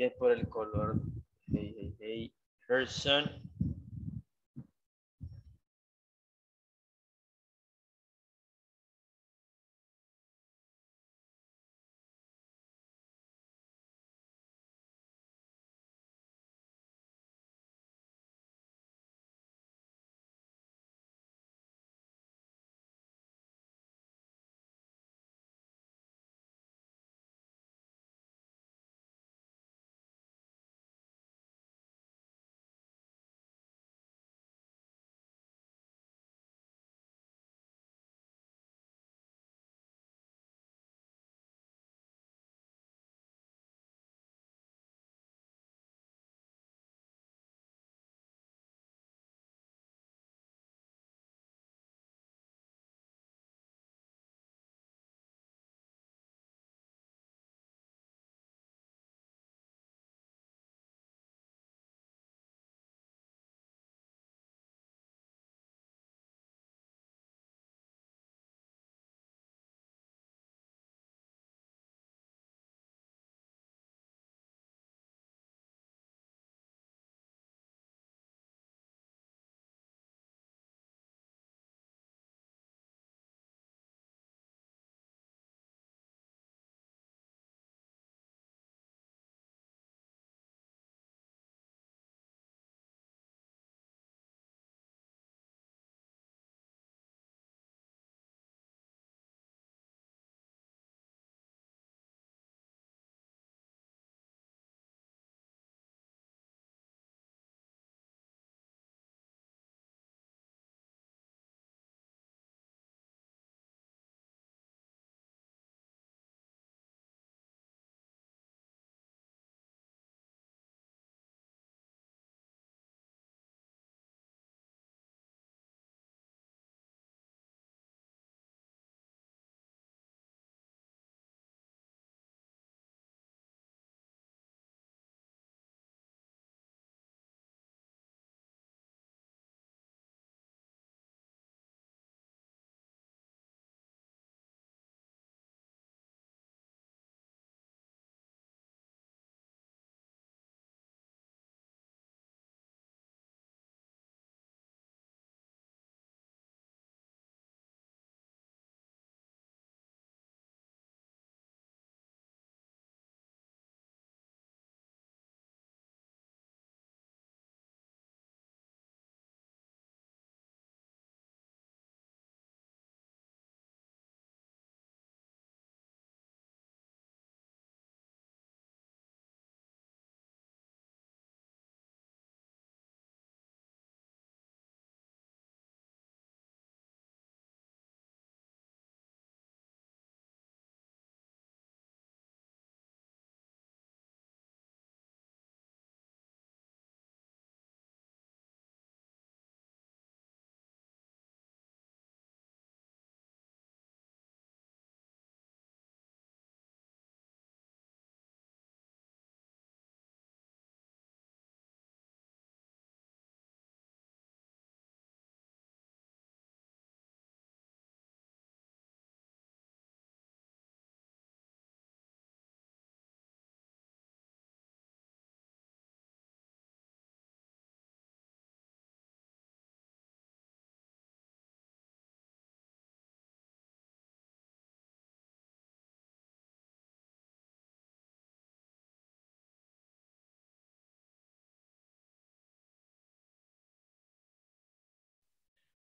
Es por el color. Hey, hey, hey. Person.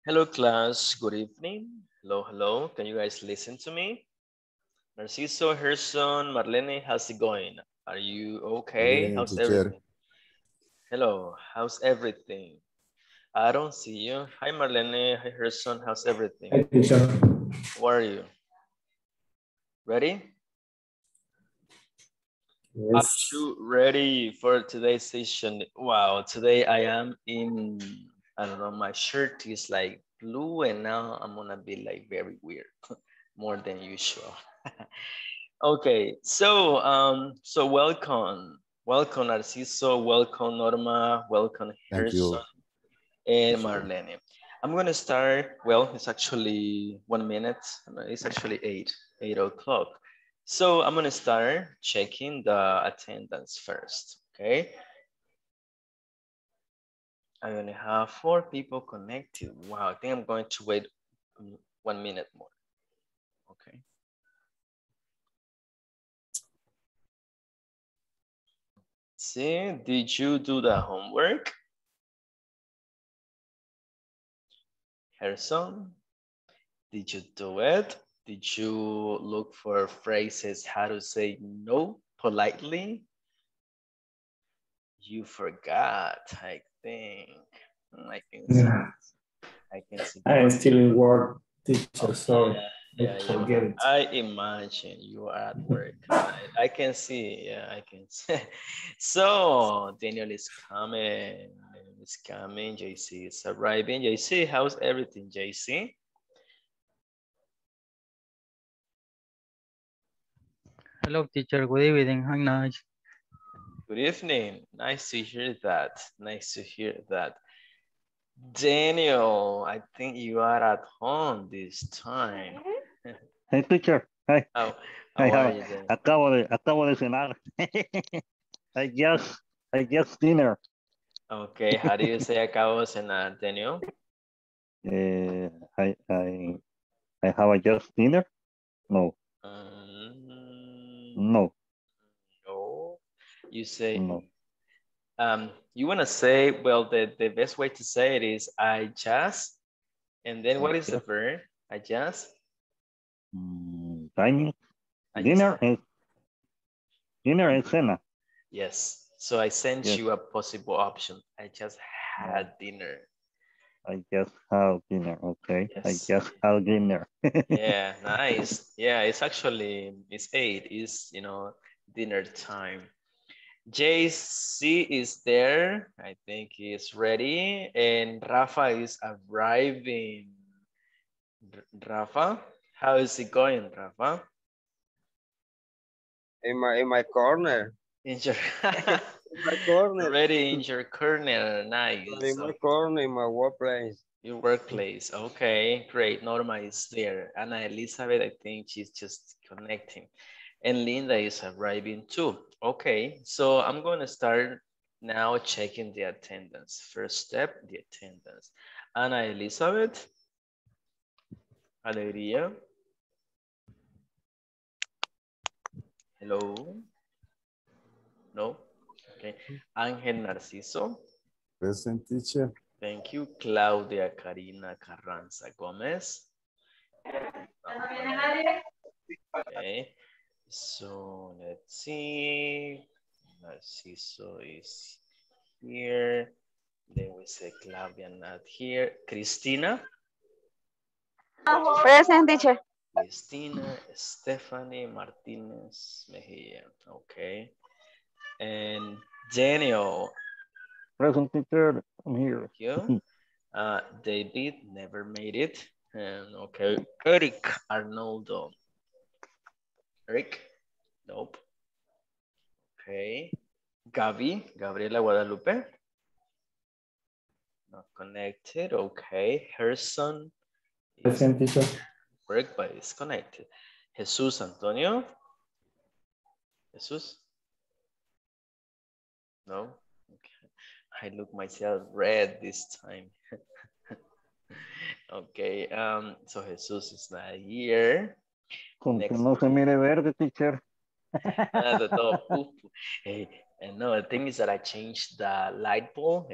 Hello class, good evening. Hello, hello. Can you guys listen to me? Narciso, Herson, Marlene, how's it going? Are you okay? Bien, how's teacher. everything? Hello, how's everything? I don't see you. Hi Marlene, hi Herson, how's everything? Hi, teacher. How are you? Ready? Yes. Are you ready for today's session? Wow, today I am in, I don't know, my shirt is like blue and now I'm gonna be like very weird, more than usual. okay, so, um, so welcome, welcome Narciso, welcome Norma, welcome Thank you. Harrison and Marlene. I'm gonna start, well, it's actually one minute, it's actually eight, eight o'clock. So I'm gonna start checking the attendance first, okay? I only have four people connected. Wow, I think I'm going to wait one minute more. Okay. See, did you do the homework? Harrison, did you do it? Did you look for phrases how to say no politely? You forgot, I think. I can see. Yeah. I can see. I am still in work, teacher, so yeah, yeah, forget it. I imagine you are at work. I, I, can see, yeah, I can see. So Daniel is coming, is coming, JC is arriving. JC, how's everything, JC? Hello, teacher. Good evening. How nice. Good evening. Nice to hear that. Nice to hear that. Daniel, I think you are at home this time. Hey, teacher. Hi. Oh, how Hi, are you, Daniel? Acabo de, acabo de cenar. I just, I just dinner. Okay, how do you say acabo de cenar, Daniel? Uh, I, I, I have a just dinner. No. Um, no. You say No. um you want to say well the the best way to say it is i just and then what is the verb i just Mm, dining, I dinner just- and dinner and cena. yes so i sent Yes. you a possible option i just had dinner I just have dinner. Okay. I Yes. just have dinner. yeah nice yeah it's actually it's eight It's you know dinner time jc is there i think he's ready and rafa is arriving rafa how is it going rafa in my in my corner. in your In my corner. ready in your corner nice In my corner in my workplace. Your workplace. Okay, great. Norma is there. Anna Elizabeth, I think she's just connecting. And Linda is arriving too. Okay, so I'm going to start now checking the attendance. First step, the attendance. Anna Elizabeth. Alegría. Hello. No. Okay. Ángel Narciso. Present teacher. Thank you, Claudia Karina Carranza Gomez. Okay, so let's see. Let's see. So is here. Then we say Claudia not here. Cristina, Present teacher. Cristina, Stephanie Martinez Mejia. Okay. And Daniel, Present teacher, I'm here. Thank you. Uh, David never made it. And okay, Eric Arnoldo. Eric, nope. Okay. Gaby, Gabriela Guadalupe. Not connected. Okay. Harrison. is Present teacher. Correct, but it's connected. Jesus Antonio. Jesus. No. Okay. I look myself red this time. okay. Um. So Jesus is not here. Con que no se mire verde, teacher. Nada de todo. Hey, and no, the thing is that I changed the light bulb,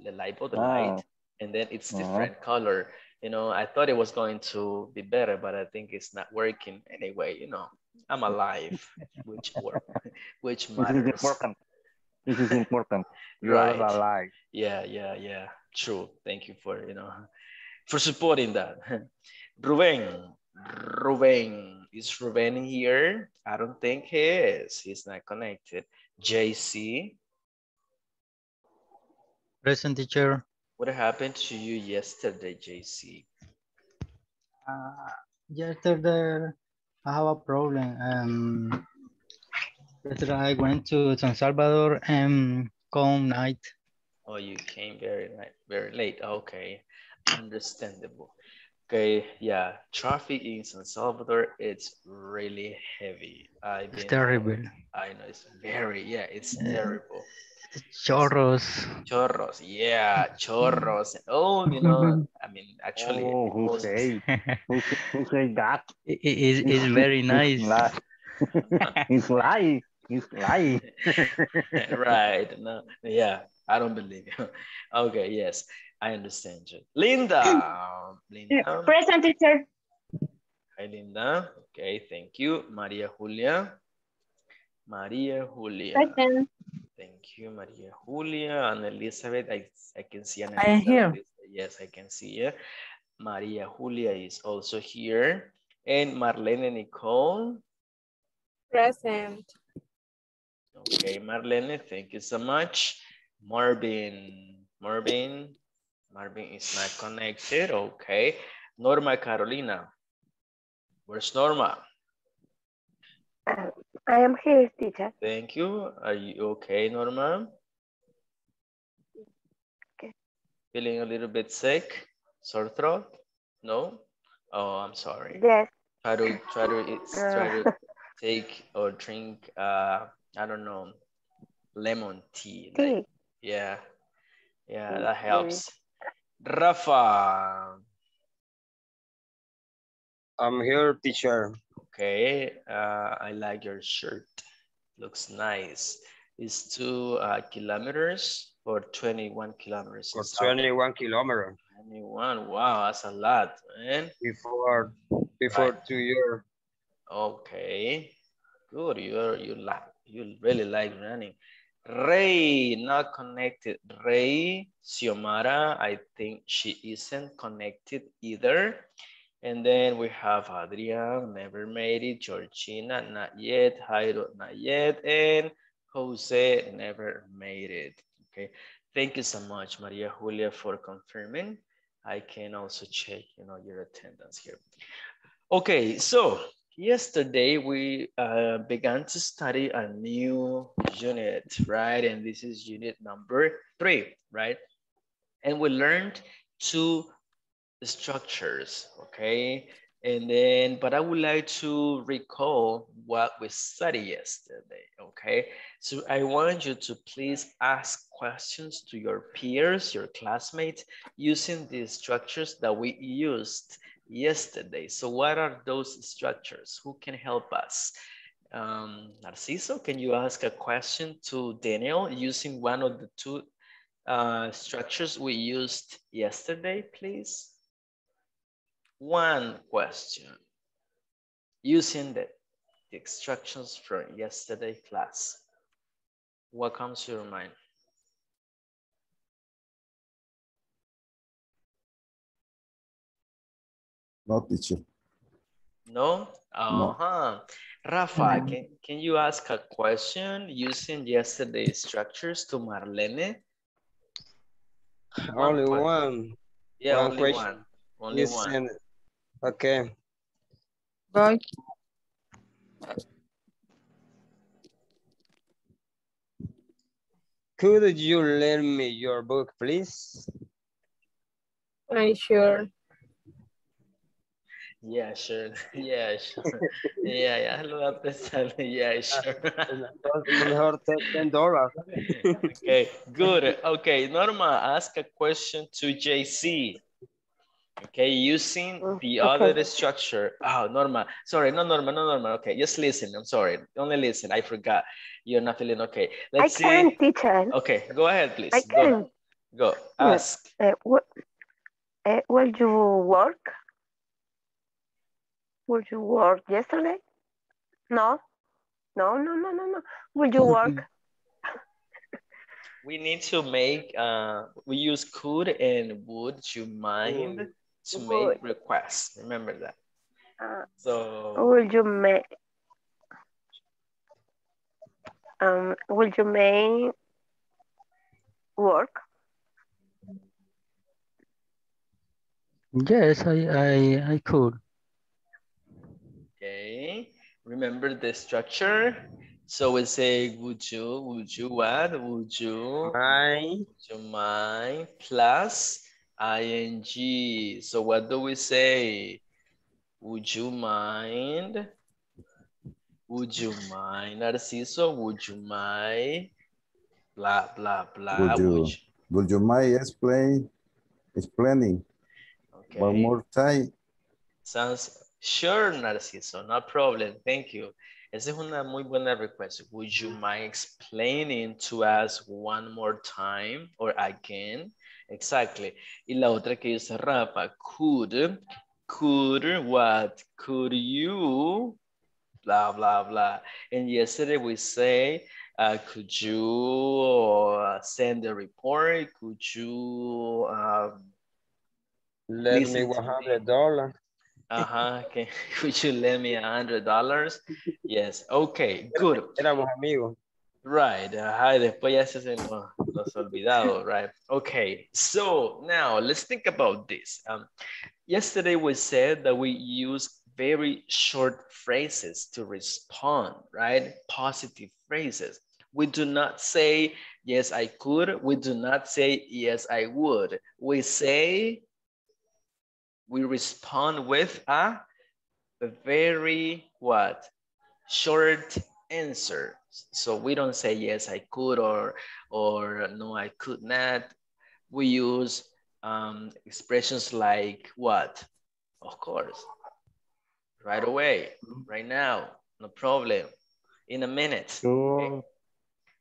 the light bulb, the Ah. light, and then it's Uh-huh. different color. You know, I thought it was going to be better, but I think it's not working anyway. You know, I'm alive, which work, which matters. This is important. This is important. You Right. are alive. Yeah, yeah, yeah. True. Thank you for you know for supporting that. Ruben, Ruben is Ruben here? I don't think he is. He's not connected. JC, Present teacher. what happened to you yesterday, JC? Uh, yesterday, I have a problem. Um, yesterday I went to San Salvador and come night. Oh, you came very night, very late. Okay, understandable. Okay, yeah, traffic in San Salvador, it's really heavy. I It's terrible. I know it's very, yeah, it's Yeah. terrible. Chorros. Chorros, yeah, chorros. Oh, you know, I mean, actually, Oh, who most- say? Who, who say that? It, it, it's very nice. Lie. it's lie. It's lie. right, no, yeah, I don't believe you. Okay, yes, I understand you. Linda, Linda, Present teacher. hi, Linda. Okay, thank you. Maria Julia, Maria Julia. Present. Thank you, Maria Julia and Elizabeth. I, I can see Ana I am here. Yes, I can see you. Maria Julia is also here. And Marlene Nicole. Present. Okay, Marlene, thank you so much. Marvin, Marvin, Marvin is not connected. Okay. Norma Carolina. Where's Norma? I am here, teacher. Thank you. Are you okay, Norma? Okay. Feeling a little bit sick? Sore throat? No? Oh, I'm sorry. Yes. Try to try to it's- try to take or drink uh I don't know lemon tea. like- yeah. Yeah, that helps. Rafa. I'm here, teacher. Okay, uh, I like your shirt. Looks nice. It's two uh, kilometers or 21 kilometers. South- 21 kilometers 21. Wow, that's a lot, man. before before Right. two years. Okay, good. You're you like you really like running. Ray not connected. Ray Xiomara, I think she isn't connected either. And then we have Adrian, never made it. Georgina, not yet. Jairo, not yet. And Jose, never made it. Okay. Thank you so much, Maria Julia, for confirming. I can also check, you know, your attendance here. Okay, so yesterday we uh, began to study a new unit, right? And this is unit number three, right? And we learned two structures, okay? And then, but I would like to recall what we studied yesterday, okay? So I want you to please ask questions to your peers, your classmates, using the structures that we used yesterday. So what are those structures? Who can help us? Um, Narciso, can you ask a question to Daniel using one of the two uh, structures we used yesterday, please? One question using the, the instructions from yesterday class. What comes to your mind? No, teacher. No? Uh-huh. Rafa, can, can you ask a question using yesterday's structures to Marlene? Only question. one. Yeah, one only question. one. Only Yes, one. and- okay. Voy. Could you lend me your book, please? I sure. Yeah, sure. Yeah, sure. Yeah, yeah, lo voy a pensar. Yeah, sure. Entonces, Mejor te- ten dollars. Okay, good. Okay, Norma, ask a question to JC. Okay, using Mm, the okay. other structure. Oh, Norma, sorry, no, Norma, no, Norma. Okay, just listen. I'm sorry. Only listen. I forgot. You're not feeling okay. I Let's see. can, teacher. Okay, go ahead, please. I Go, can. go. Yeah. Ask. Uh, wh- uh, will you work? Will you work yesterday? No. No, no, no, no, no. Will you work? We need to make, uh, we use could and would you mind to make Would. requests. Remember that. Uh, So, will you make? Um, will you make work? Yes, I, I, I could. Okay. Remember the structure? So we say, would you, would you what? Would you, I would you mind plus ing. So what do we say? Would you mind? Would you mind, Narciso? Would you mind? Blah, blah, blah. Would you- Would you mind explain, explaining Okay. one more time? Sounds Sure, Narciso, no problem. Thank you. Esa es una muy buena request. Would you mind explaining to us one more time or again? Exactly. Y la otra que dice Rafa, could, could what? Could you? Blah, blah, blah. And yesterday we say, uh, could you uh, send a report? Could you um, lend me $100? Uh huh. Okay. would you lend me a hundred dollars? Yes, okay, good. Éramos amigos. Right, ajá, y después ya se hacen los, olvidado. right? Okay, so now let's think about this. Um, yesterday we said that we use very short phrases to respond, right? Positive phrases. We do not say, yes, I could. We do not say, yes, I would. We say, we respond with a, a very what? Short answer. So we don't say yes i could or or no i could not. We use um, expressions like what? Of course. Right away right now no problem. In a minute Sure,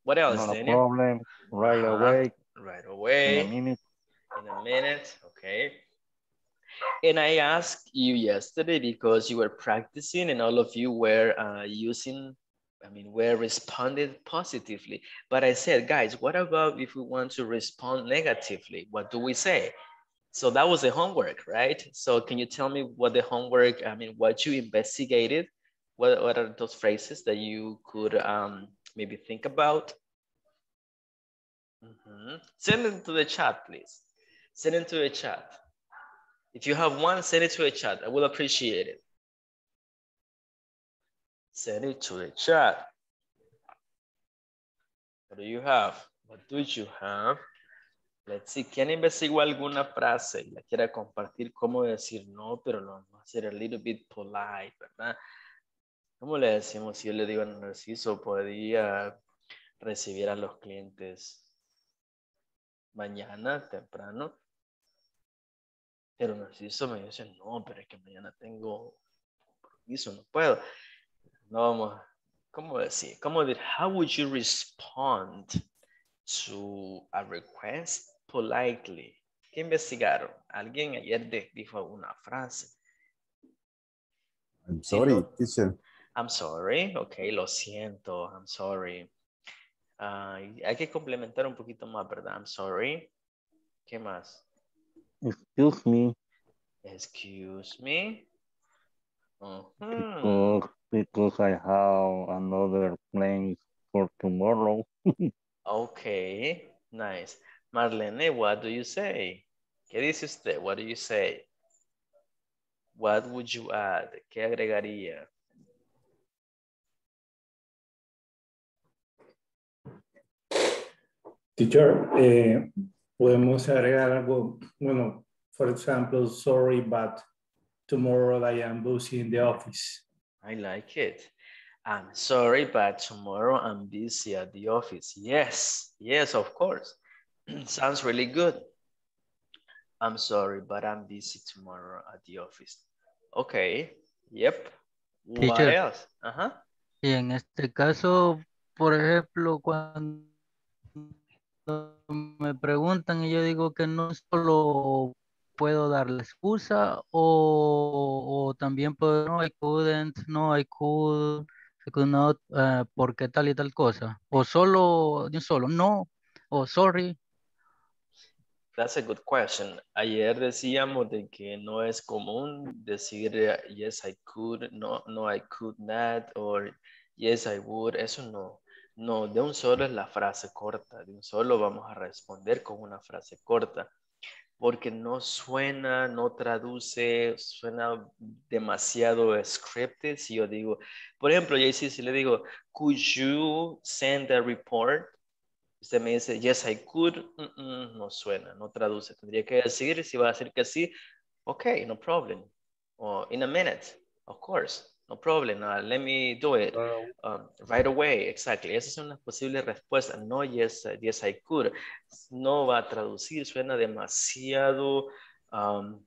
what else not a Daniel? problem, right Uh-huh. away, right in away. a minute. in a minute, okay? And I asked you yesterday because you were practicing and all of you were uh, using, I mean, were responded positively. But I said, guys, what about if we want to respond negatively? What do we say? So that was the homework, right? So can you tell me what the homework, I mean, what you investigated? What, what are those phrases that you could um, maybe think about? Mhm. Send it to the chat, please. Send it to the chat. If you have one, send it to the chat. I will appreciate it. Send it to the chat. What do you have? What do you have? Let's see. ¿Quién investigó alguna frase la quiera compartir? ¿Cómo decir no, pero lo vamos a hacer a little bit polite, ¿verdad? ¿Cómo le decimos si yo le digo a Narciso podría recibir a los clientes mañana temprano? Pero Narciso me dice, no, pero es que mañana tengo compromiso, no puedo. No vamos, ¿cómo decir? ¿Cómo decir? How would you respond to a request politely? ¿Qué investigaron? Alguien ayer dijo una frase. I'm sorry, no. teacher. I'm sorry, ok, lo siento, I'm sorry. Ah, hay que complementar un poquito más, ¿verdad? I'm sorry. ¿Qué más? Excuse me, Excuse me. Ujú. because, because I have another plane for tomorrow. Okay, nice. Marlene, what do you say? ¿Qué dice usted? What do you say? What would you add? ¿Qué agregaría? Teacher, eh, podemos agregar algo, bueno, for example, sorry, but tomorrow I am busy in the office. I like it. I'm sorry, but tomorrow I'm busy at the office. Yes, yes, of course. Sounds really good. I'm sorry, but I'm busy tomorrow at the office. Okay, yep. What Teacher. else? Uh-huh. Y en este caso, por ejemplo, cuando me preguntan y yo digo que no solo puedo dar la excusa o, también puedo, no, I couldn't, no, I could, I could not, eh, porque tal y tal cosa. O solo, un solo, no, o sorry. That's a good question. Ayer decíamos de que no es común decir yes I could, no, no I could not, or yes I would. Eso no. No, de un solo es la frase corta. De un solo vamos a responder con una frase corta. Porque no suena, no traduce, suena demasiado scripted. Si yo digo, por ejemplo, JC, si le digo, could you send a report? Usted me dice, yes, I could, no suena, no traduce. Tendría que decir, si va a decir que sí, ok, no problem. O in a minute, of course, no problem, uh, let me do it. Um, right away, exactly. Esas son las posibles respuestas. No, yes, uh, yes, I could. No va a traducir, suena demasiado um,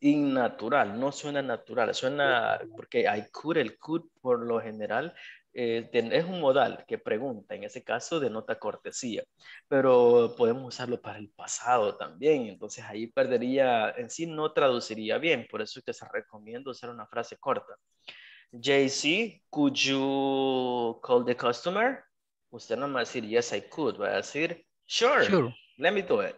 innatural, no suena natural, suena porque I could, el could por lo general eh, es un modal que pregunta, en ese caso denota cortesía, pero podemos usarlo para el pasado también, entonces ahí perdería, en sí no traduciría bien, por eso es que se recomienda usar una frase corta. JC, could you call the customer? Usted no va a decir yes I could, va a decir sure, Sure. let me do it.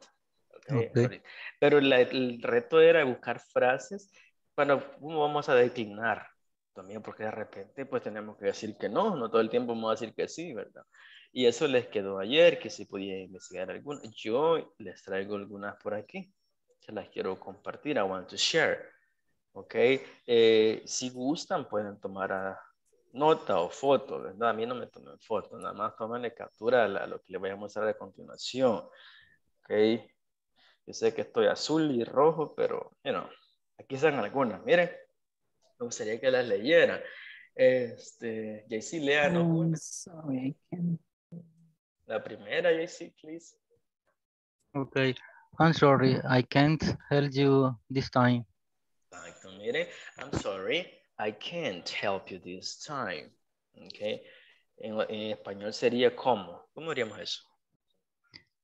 Okay, Ok. ahorita. Pero la- el reto era buscar frases para cómo vamos a declinar también, porque de repente pues tenemos que decir que no, no todo el tiempo vamos a decir que sí, ¿verdad? Y eso les quedó ayer, que si podía investigar algunas. Yo les traigo algunas por aquí, se las quiero compartir, I want to share. ¿Ok? Eh, si gustan pueden tomar ah, nota o foto, ¿verdad? A mí no me tomen foto, nada más tomenle captura a lo que les voy a mostrar a continuación, ¿ok? Yo sé que estoy azul y rojo, pero, you know, aquí están algunas, miren, me gustaría que las leyeran. Este, JC, sorry, I can't. La primera, JC, please. Okay. I'm sorry, I can't help you this time. Exacto, mire, I'm sorry, I can't help you this time. Okay. En, en español sería ¿cómo? ¿Cómo diríamos eso?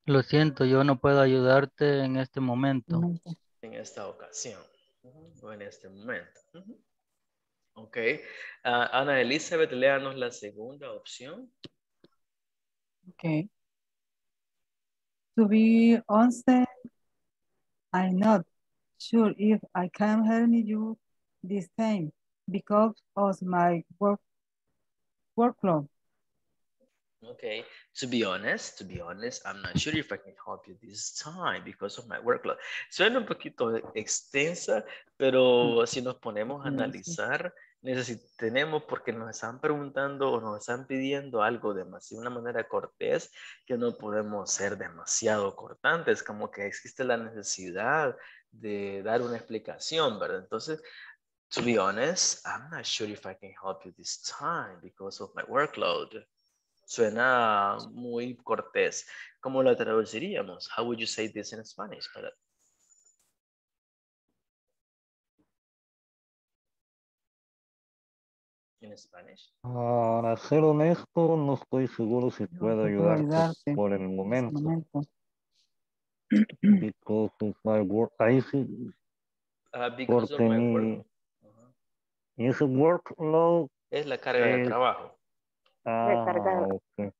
Lo siento, yo no puedo ayudarte en este momento. En esta ocasión. O en este momento. Ok. Ah, Ana Elizabeth, léanos la segunda opción. Okay. To be honest, I'm not sure if I can help you this time because of my work workload. Okay. To be honest, to be honest, I'm not sure if I can help you this time because of my workload. Suena un poquito extensa, pero si nos ponemos a Mm, analizar, tenemos porque nos están preguntando o nos están pidiendo algo de una manera cortés que no podemos ser demasiado cortantes, como que existe la necesidad de dar una explicación, ¿verdad? Entonces, to be honest, I'm not sure if I can help you this time because of my workload. Suena muy cortés. ¿Cómo lo traduciríamos? How would you say this in Spanish? Para- In Spanish. Para ser honesto, no estoy seguro si puedo te puedo ayudarte por el en momento. Because of my work. Sí, Ah, because of porque my mi, work. Ese workload. Es la carga de Eh, trabajo. Ah, Recargado. ok.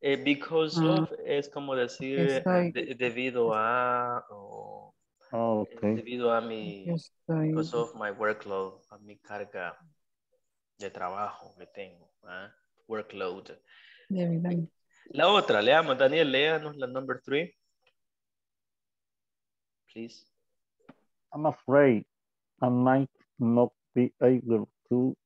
Eh, because Ah, of es como decir eh, de- debido a o Ah, eh, debido a mi because of my workload, a mi carga de trabajo que tengo, ¿ah? workload. a- La otra, leamos, Daniel, léanos la number three. Please. I'm afraid I might not be able to.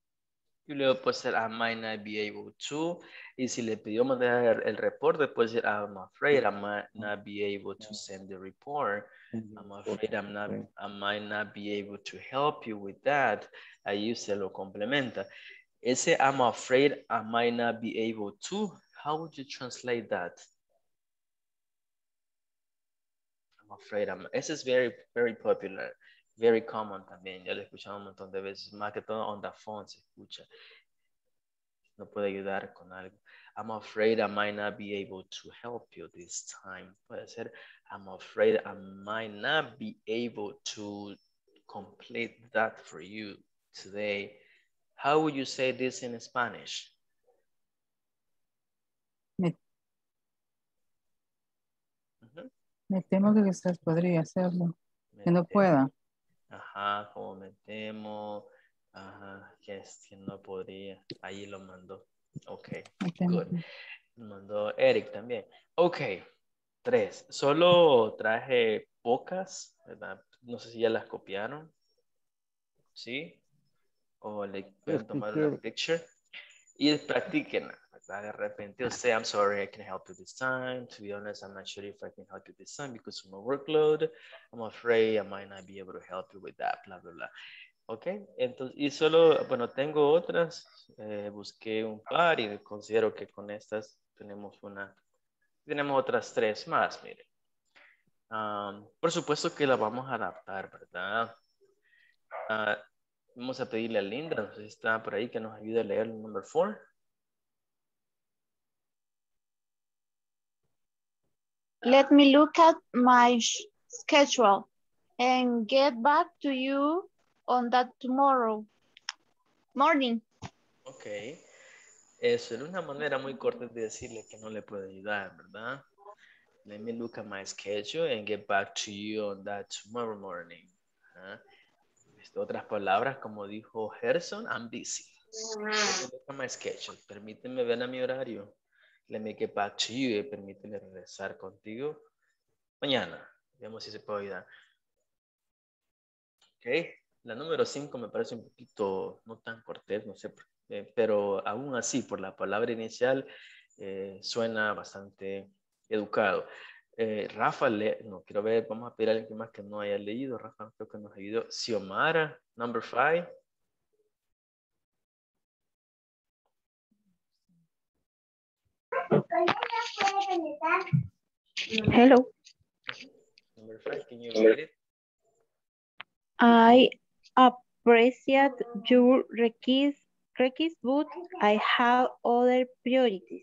Y luego puede ser I might not be able to. Y si le pidió mandar el reporte, puede ser I'm afraid I might not be able to send the report. I'm afraid I'm not, I might not be able to help you with that. Ahí se lo complementa. Ese I'm afraid I might not be able to. How would you translate that? I'm afraid I'm. Ese es very, very popular. Very common también. Ya lo he escuchado un montón de veces. Más que todo on the phone se escucha. No puede ayudar con algo. I'm afraid I might not be able to help you this time. Puede ser I'm afraid I might not be able to complete that for you today. How would you say this in Spanish? Me temo que quizás podría hacerlo. Me Que no temo. pueda. Ajá, como me temo. Ajá, que es que no podría. Ahí lo mandó. Ok, good. mandó Eric también. Ok, tres. Solo traje pocas, ¿verdad? No sé si ya las copiaron. ¿Sí? O le pueden tomar una picture. Y practiquen. ¿Verdad? De repente, o say, I'm sorry, I can help you this time. To be honest, I'm not sure if I can help you this time because of my workload. I'm afraid I might not be able to help you with that, bla, bla, bla. Ok, entonces, y solo, bueno, tengo otras, eh, busqué un par y considero que con estas tenemos una, tenemos otras tres más, miren. Um, por supuesto que la vamos a adaptar, ¿verdad? Ah, vamos a pedirle a Linda, no sé si está por ahí, que nos ayude a leer el número 4. Let me look at my schedule and get back to you on that tomorrow morning. Ok. Eso es una manera muy corta de decirle que no le puedo ayudar, ¿verdad? Let me look at my schedule and get back to you on that tomorrow morning. ¿ah? Otras palabras, como dijo Gerson, I'm busy. Let me look at my schedule. Permíteme ver a mi horario. Let me get back to you. y Permíteme regresar contigo mañana. Veamos si se puede ayudar. Ok. La número 5 me parece un poquito no tan cortés, no sé, eh, pero aún así, por la palabra inicial, eh, suena bastante educado. Eh, Rafa, le- no quiero ver, vamos a pedir a alguien más que no haya leído. Rafa, creo que nos ayudó. Xiomara, number five. Hello. Number five, can you read it? I appreciate your request, request, but I have other priorities.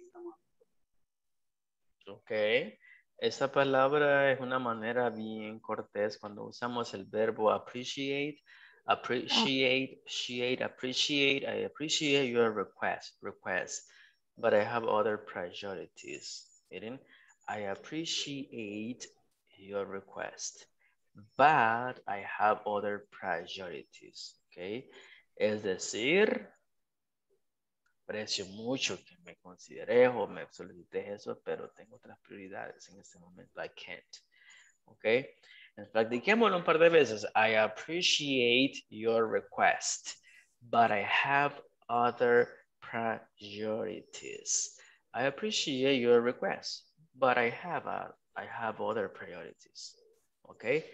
Ok. Esta palabra es una manera bien cortés cuando usamos el verbo appreciate. Appreciate, appreciate, appreciate. I appreciate your request, request, but I have other priorities. Miren, I appreciate your request, but I have other priorities. Ok. Es decir, aprecio mucho que me consideres o me solicites eso, pero tengo otras prioridades en este momento. I can't. ¿Ok? Practiquémoslo un par de veces. I appreciate your request, but I have other priorities. I appreciate your request, but I have, a, I have other priorities. Okay.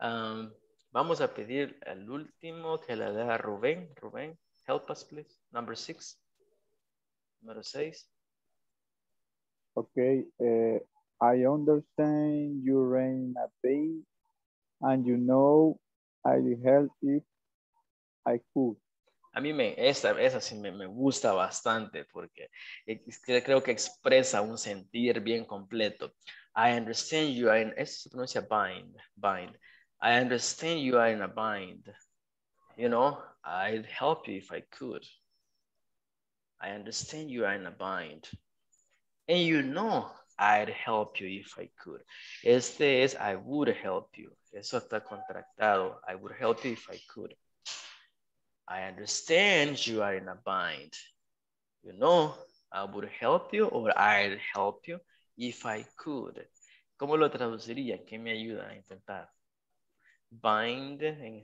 Um, vamos a pedir el último que le dé a Rubén. Rubén, help us, please. Number six. Número 6. Okay, uh, I understand you're in a pain and you know I'll help if I could. A mí me, esta, esa sí me, me gusta bastante porque creo que expresa un sentir bien completo. I understand you are in, eso se pronuncia bind, bind. I understand you are in a bind. You know, I'd help you if I could. I understand you are in a bind. And you know I'd help you if I could. Este es I would help you. Eso está contractado. I would help you if I could. I understand you are in a bind. You know, I would help you or I'd help you if I could. ¿Cómo lo traduciría? ¿Qué me ayuda a intentar? Bind. en-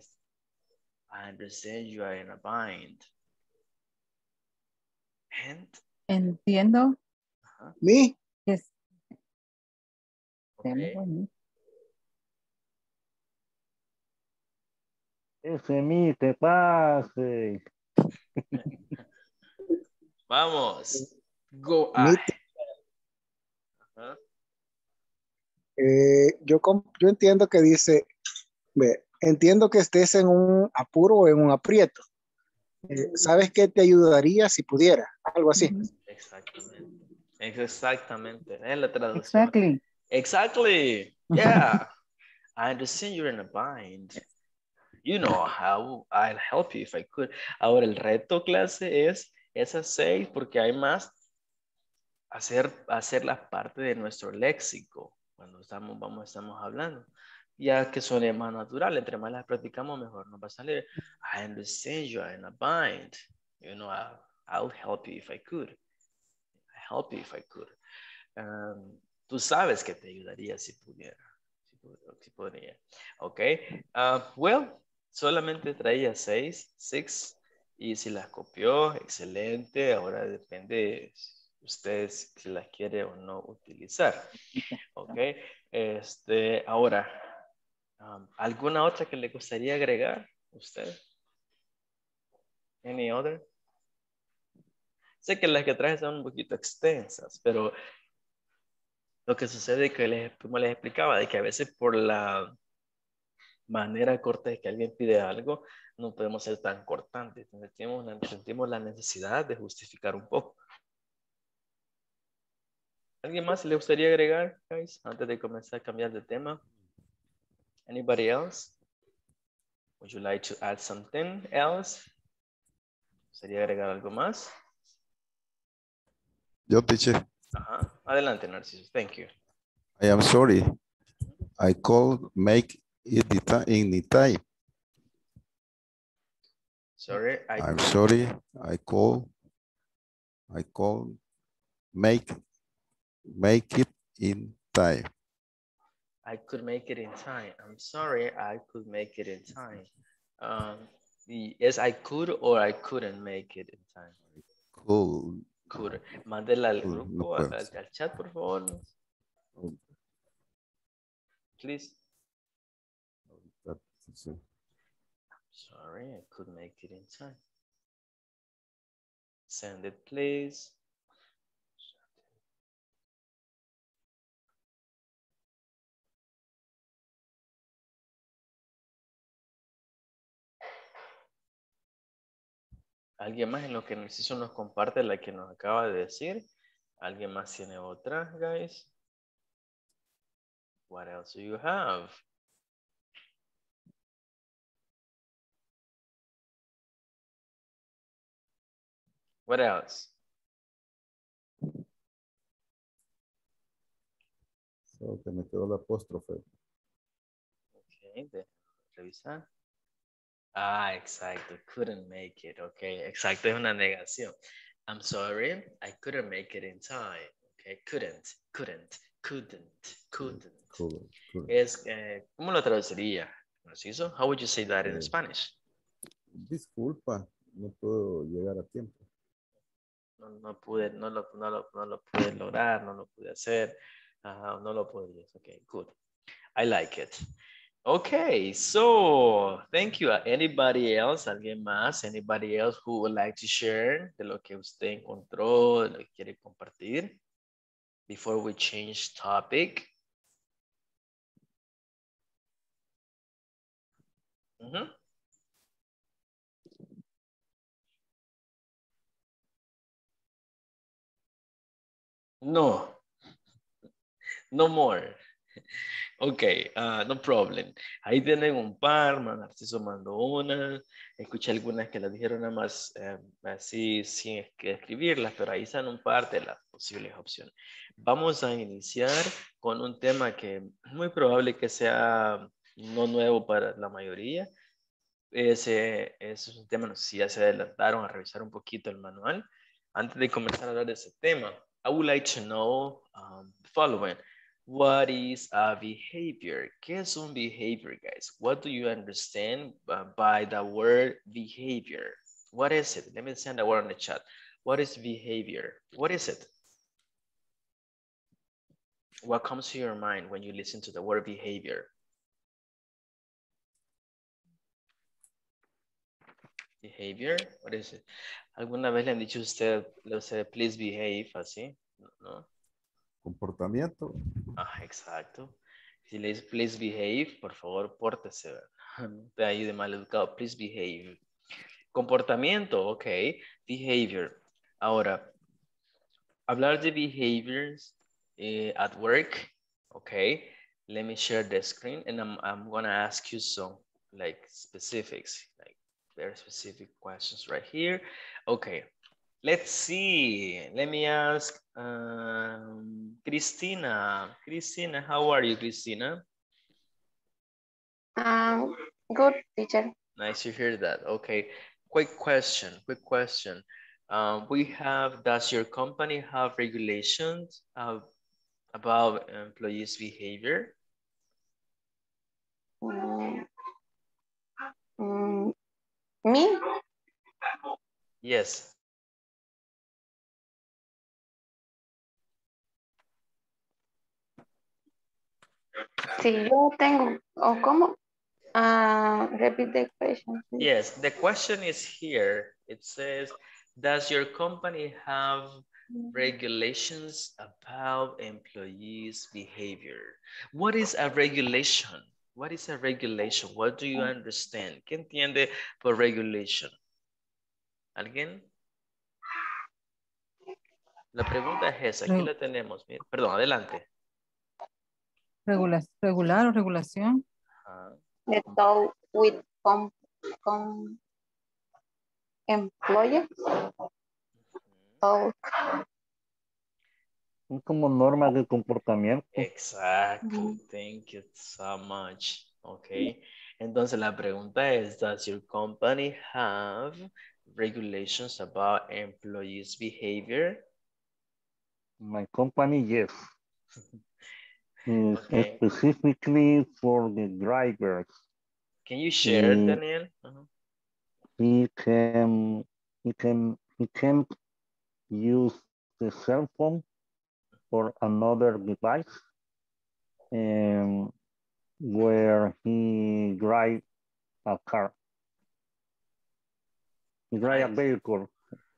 I understand you are in a bind. And, Entiendo. Me? Yes. okay. Ese mi te pase. Vamos. Go. Ajá. Eh, yo, com- yo entiendo que dice, ve, entiendo que estés en un apuro o en un aprieto. Eh, ¿Sabes qué te ayudaría si pudiera? Algo así. Exactamente. Exactamente. Es la traducción. Exactly. Exactly. Yeah. I understand you're in a bind. You know how I'll help you if I could. Ahora el reto clase es esas seis porque hay más hacer hacerlas parte de nuestro léxico cuando estamos vamos estamos hablando. Ya que suene más natural, entre más las practicamos mejor nos va a salir. I understand you are in a bind. You know, I'll, I'll help you if I could. I help you if I could. Um, tú sabes que te ayudaría si pudiera. Si, si podría. Ok. Uh, well, solamente traía seis, six. Y si las copió, excelente. Ahora depende ustedes si las quiere o no utilizar. Ok, este, ahora, um, ¿alguna otra que le gustaría agregar usted? Any other? Sé que las que traje son un poquito extensas, pero lo que sucede es que les, como les explicaba, de que a veces por la manera corta que alguien pide algo, no podemos ser tan cortantes. Entonces tenemos, sentimos la necesidad de justificar un poco. ¿Alguien más le gustaría agregar, guys, antes de comenzar a cambiar de tema? Anybody else? Would you like to add something else? ¿Sería agregar algo más? Yo, teacher, Ajá. Adelante, Narciso. Thank you. I am sorry. I call make in the time. Sorry, I I'm sorry. I call. I call make make it in time. I could make it in time. I'm sorry, I could make it in time. Um, yes, I could or I couldn't make it in time. Cool. Could. Mándela al Could, no grupo, al, al chat, por favor. Please. Sorry, I could make it in time. Send it, please. ¿Alguien más en lo que Narciso nos comparte la que nos acaba de decir? ¿Alguien más tiene otra, guys? What else do you have? What else? So, que me quedó la apóstrofe. Ok, de revisar. Ah, exacto. Couldn't make it. Ok, exacto. Es una negación. I'm sorry. I couldn't make it in time. Ok, couldn't, couldn't, couldn't, couldn't. Cool. cool. Es, eh, ¿cómo lo traduciría? Narciso? How would you say that in Eh, Spanish? Disculpa, no puedo llegar a tiempo. No, no pude, no lo, no, lo, no lo pude lograr, no lo pude hacer. Ajá, no lo pude. Okay, good. I like it. Okay, so thank you. Anybody else? ¿Alguien más? Anybody else who would like to share de lo que usted encontró, de lo que quiere compartir? Before we change topic. Ujú. No. No more. Ok, ah, no problem. Ahí tienen un par, Ma- Narciso mandó una. Escuché algunas que las dijeron nada más eh, así sin escribirlas, pero ahí están un par de las posibles opciones. Vamos a iniciar con un tema que es muy probable que sea no nuevo para la mayoría. Ese, ese es un tema, no sé si ya se adelantaron a revisar un poquito el manual. Antes de comenzar a hablar de ese tema, I would like to know um, the following. What is a behavior? ¿Qué es un behavior, guys? What do you understand uh, by the word behavior? What is it? Let me send a word on the chat. What is behavior? What is it? What comes to your mind when you listen to the word behavior? Behavior, what is it? ¿Alguna vez le han dicho usted, le usted, please behave, así? ¿No? Comportamiento. Ah, exacto. Si le please behave, por favor, pórtese. ¿verdad? No te ayude mal educado. Please behave. Comportamiento, ok. Behavior. Ahora, hablar de behaviors eh, at work, ok. Let me share the screen and I'm, I'm gonna ask you some like specifics, like very specific questions right here. Okay, let's see. Let me ask um, Christina. Christina, how are you, Christina? Um, good teacher. Nice to hear that. Okay, quick question, quick question. Um, we have, does your company have regulations uh, about employees' behavior? Mm, me? Yes. Sí, yo tengo. ¿O cómo? Ah, repeat the question. please. Yes, the question is here. It says, does your company have regulations about employees' behavior? What is a regulation? What is a regulation? What do you understand? ¿Qué entiende por regulation? ¿Alguien? La pregunta es esa, aquí la tenemos. Perdón, adelante. Regula- regular o regulación. Ajá. The talk with com, com employees. Talk. Son como normas de comportamiento. Exactly. Thank you so much. Okay. Entonces la pregunta es, does your company have regulations about employees' behavior? My company, yes. Is Okay. Specifically for the drivers. Can you share, Mm. Daniel? Uh-huh. He can, he can, he can't use the cell phone or another device um, where he drive a car. He drive a vehicle.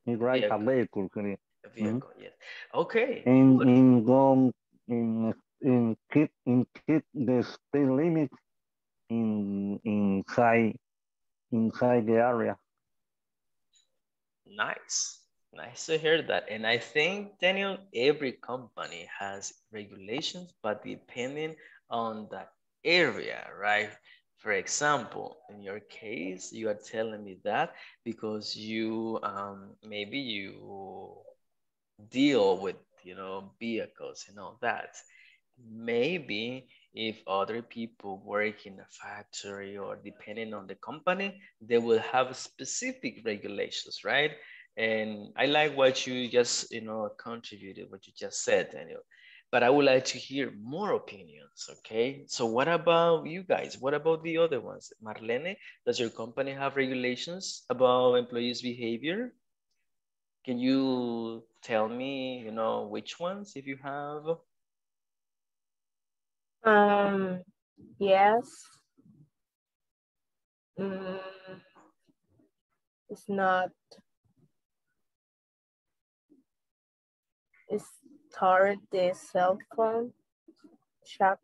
He drive a Vehicle. vehicle. sería. A vehicle, yes. Okay. In, in go in in keep in keep the speed limit in inside inside the area. Nice. Nice to hear that. And I think, Daniel, every company has regulations, but depending on the area, right? For example, in your case, you are telling me that because you um, maybe you deal with, you know, vehicles and all that. Maybe if other people work in a factory or depending on the company, they will have specific regulations, right? And I like what you just, you know, contributed, what you just said, Daniel. But I would like to hear more opinions, okay? So what about you guys? What about the other ones? Marlene, does your company have regulations about employees' behavior? Can you tell me, you know, which ones if you have? Um, yes. Mm, it's not. It's start the cell phone chat.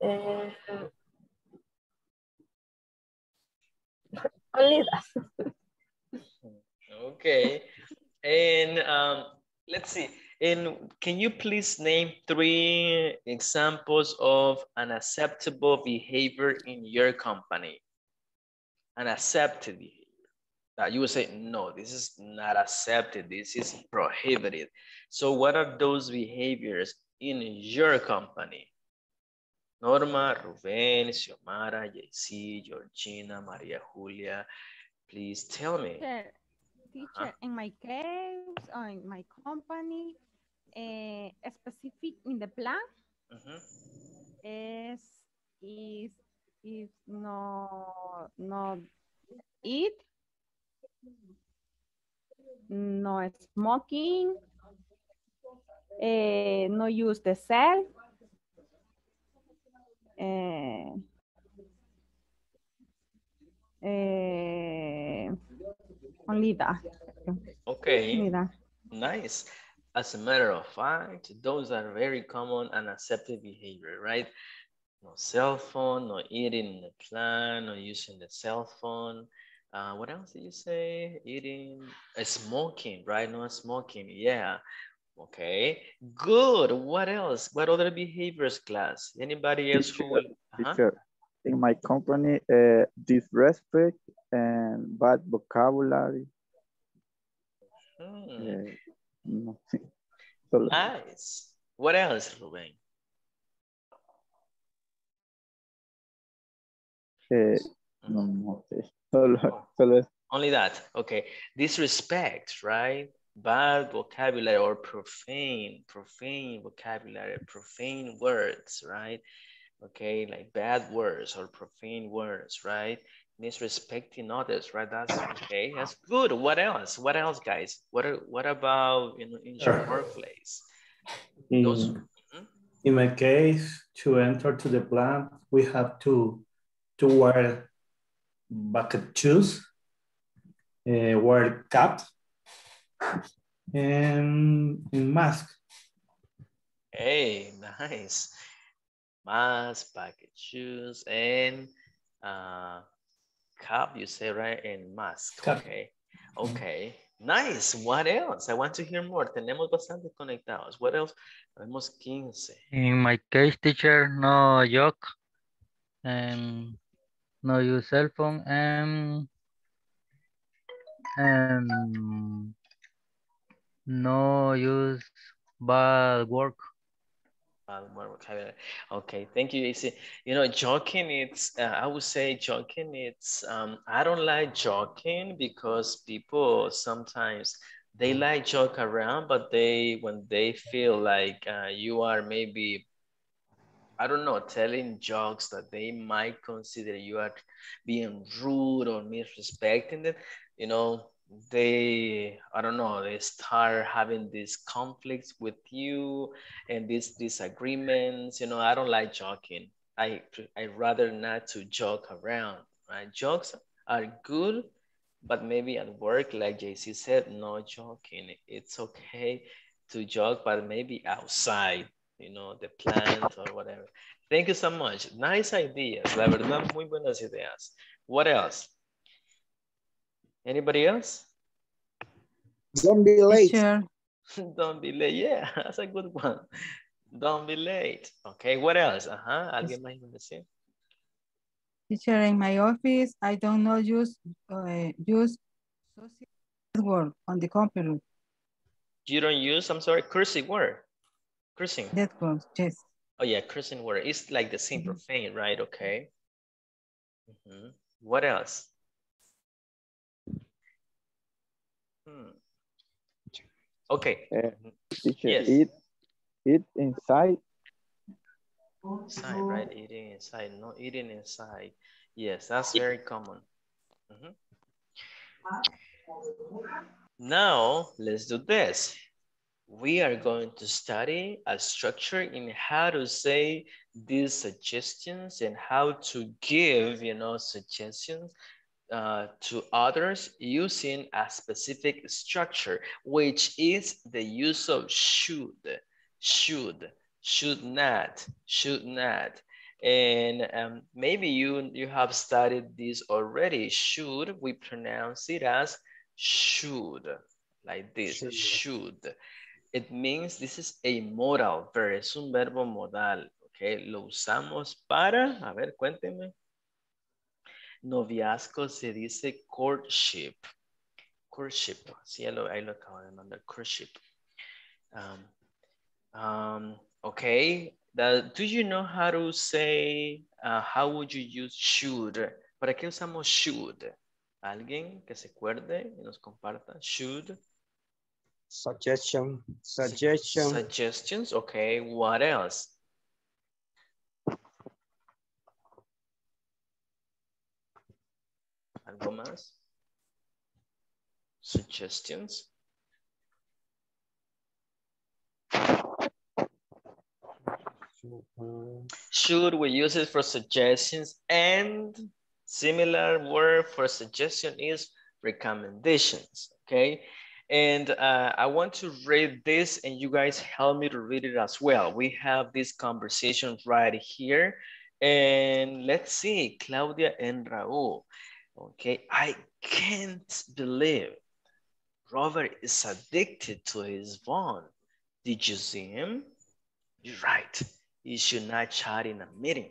And only that. Okay. And um, let's see. And can you please name three examples of unacceptable behavior in your company? Unaccepted behavior. That you would say, no, this is not accepted. This is prohibited. So what are those behaviors in your company? Norma, Ruben, Xiomara, JC, Georgina, Maria Julia, please tell me. Teacher, teacher, uh-huh. in my case, or in my company, eh, specific in the plan Mhm. is is is no no eat, no smoking, eh, no use the cell. eh, eh, only that. Okay. Only that. Nice. As a matter of fact, those are very common and accepted behavior, right? No cell phone, no eating in the plan, no using the cell phone. Uh, what else did you say? Eating, uh, smoking, right? No smoking. Yeah. Okay. Good. What else? What other behaviors, class? Anybody else who will? Uh-huh. In my company, uh, disrespect and bad vocabulary. Hmm. No. Solo- Nice. What else, Ruben? eh, no, no sé. Solo, solo Only that. Okay. Disrespect, right? Bad vocabulary or profane, profane vocabulary, profane words, right? Okay, like bad words or profane words, right? Disrespecting others, right? That's okay. That's good. What else? What else, guys? What are, what about in, in your workplace? Those In, In my case, to enter to the plant, we have to, to wear bucket shoes, uh, wear cap, and, and mask. Hey, nice. Mask, bucket shoes, and uh, cap, you say, right? And mask. Cap. Okay. Okay. Nice. What else? I want to hear more. Tenemos bastante conectados. What else? Tenemos 15. In my case, teacher, no joke, and no use cell phone, and, and no use bad work. More vocabulary. Okay, thank you, AC. You know, joking, it's, uh, I would say joking, it's, um, I don't like joking because people sometimes, they like joke around, but they, when they feel like uh, you are maybe, I don't know, telling jokes that they might consider you are being rude or misrespecting them, you know, they i don't know they start having these conflicts with you and these disagreements you know i don't like joking. I i rather not to joke around right? Jokes are good but maybe at work like jc said no joking. It's okay to joke but maybe outside you know the plant or whatever. Thank you so much. Nice ideas la verdad muy buenas ideas. What else Anybody else? Don't be late. Teacher, Don't be late. Yeah, that's a good one. Don't be late. Okay, what else? Ajá, ¿alguien más iba a decir? teacher, in my office, I don't know use, uh, use social network on the computer. You don't use, I'm sorry, cursing word. Cursing. Network, yes. Oh yeah, cursing word. It's like the same Mhm. profane, right? Okay. Mhm. What else? Hmm. Okay. Uh, teacher, Yes. eat, eat inside. Inside, right? Eating inside, no eating inside. Yes, that's very common. Mhm. Now, let's do this. We are going to study a structure in how to say these suggestions and how to give, you know, suggestions uh, to others using a specific structure, which is the use of should, should, should not, should not. And um, maybe you, you have studied this already. Should, we pronounce it as should, like this, should. It means this is a modal verb, es un verbo modal, okay? Lo usamos para, a ver, cuéntenme. Noviazgo se dice courtship. Courtship, sí, ahí lo, ahí lo acabo de mandar, courtship. Um, um, okay, the- do you know how to say, uh, how would you use should? ¿Para qué usamos should? ¿Alguien que se acuerde y nos comparta? Should. Suggestion, suggestion, Suggestions, okay, what else? ¿Algo más? Suggestions. Should we use it for suggestions and similar word for suggestion is recommendations, okay? And uh, I want to read this and you guys help me to read it as well. We have this conversation right here. And let's see, Claudia and Raul. Okay, I can't believe Robert is addicted to his phone. Did you see him? You're right. You should not chat in a meeting.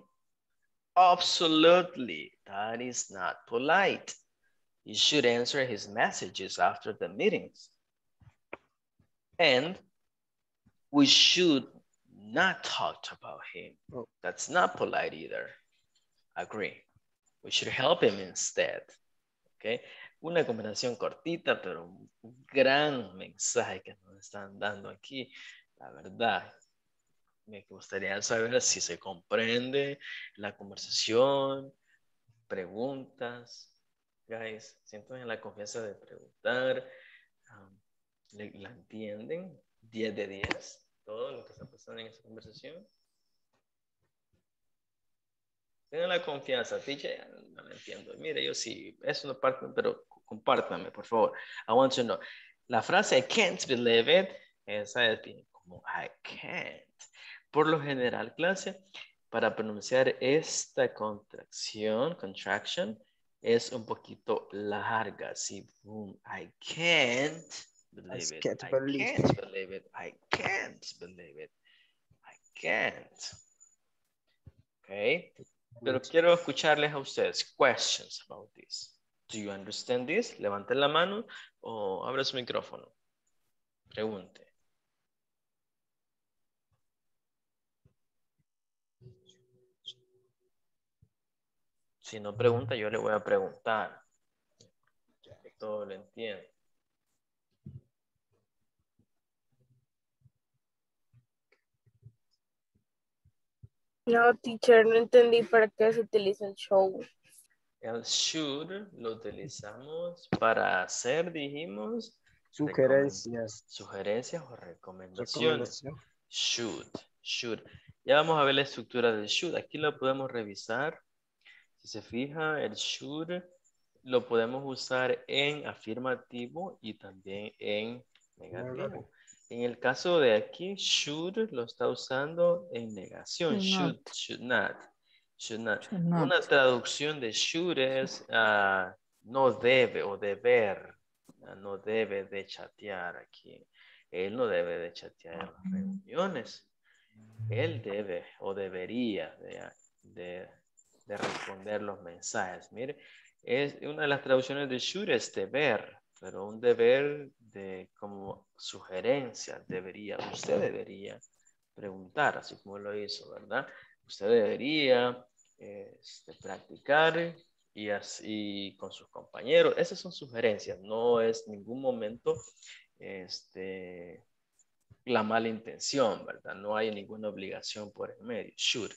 Absolutely. That is not polite. You should answer his messages after the meetings. And we should not talk about him. Oh. That's not polite either. Agree. We should help him instead. Okay. Una conversación cortita, pero un gran mensaje que nos están dando aquí. La verdad, me gustaría saber si se comprende la conversación, preguntas. Guys, sienten la confianza de preguntar. um, ¿La entienden? 10 de 10. Todo lo que está pasando en esa conversación. Tengan la confianza, teacher, no lo entiendo. Mire, yo sí, eso no parte, pero compártame, por favor. I want to know. La frase I can't believe it, esa es bien como I can't. Por lo general, clase, para pronunciar esta contracción, contraction, es un poquito larga. Sí, boom, I can't believe it. can't I believe can't believe it. I can't believe it. I can't. Okay. Pero quiero escucharles a ustedes. Questions about this. Do you understand this? Levanten la mano o abra su micrófono. Pregunte. Si no pregunta, yo le voy a preguntar. Que todo lo entiendo. No, teacher, no entendí para qué se utiliza el show. El should lo utilizamos para hacer, dijimos, Sugerencias. sugerencias o recomendaciones. Recomendación. Should, should. Ya vamos a ver la estructura del should. Aquí lo podemos revisar. Si se fija, el should lo podemos usar en afirmativo y también en negativo. En el caso de aquí, should lo está usando en negación. Should Should, not. should not, should. Una traducción de should es ah, no debe o deber. Ah, No debe de chatear aquí. Él no debe de chatear en las reuniones. Él debe o debería de, de- de responder los mensajes. Mire, es una de las traducciones de should es deber, pero un deber de como sugerencia, debería, usted debería preguntar, así como lo hizo, ¿verdad? Usted debería este, practicar y así con sus compañeros. Esas son sugerencias, no es ningún momento este, la mala intención, ¿verdad? No hay ninguna obligación por el medio. Should.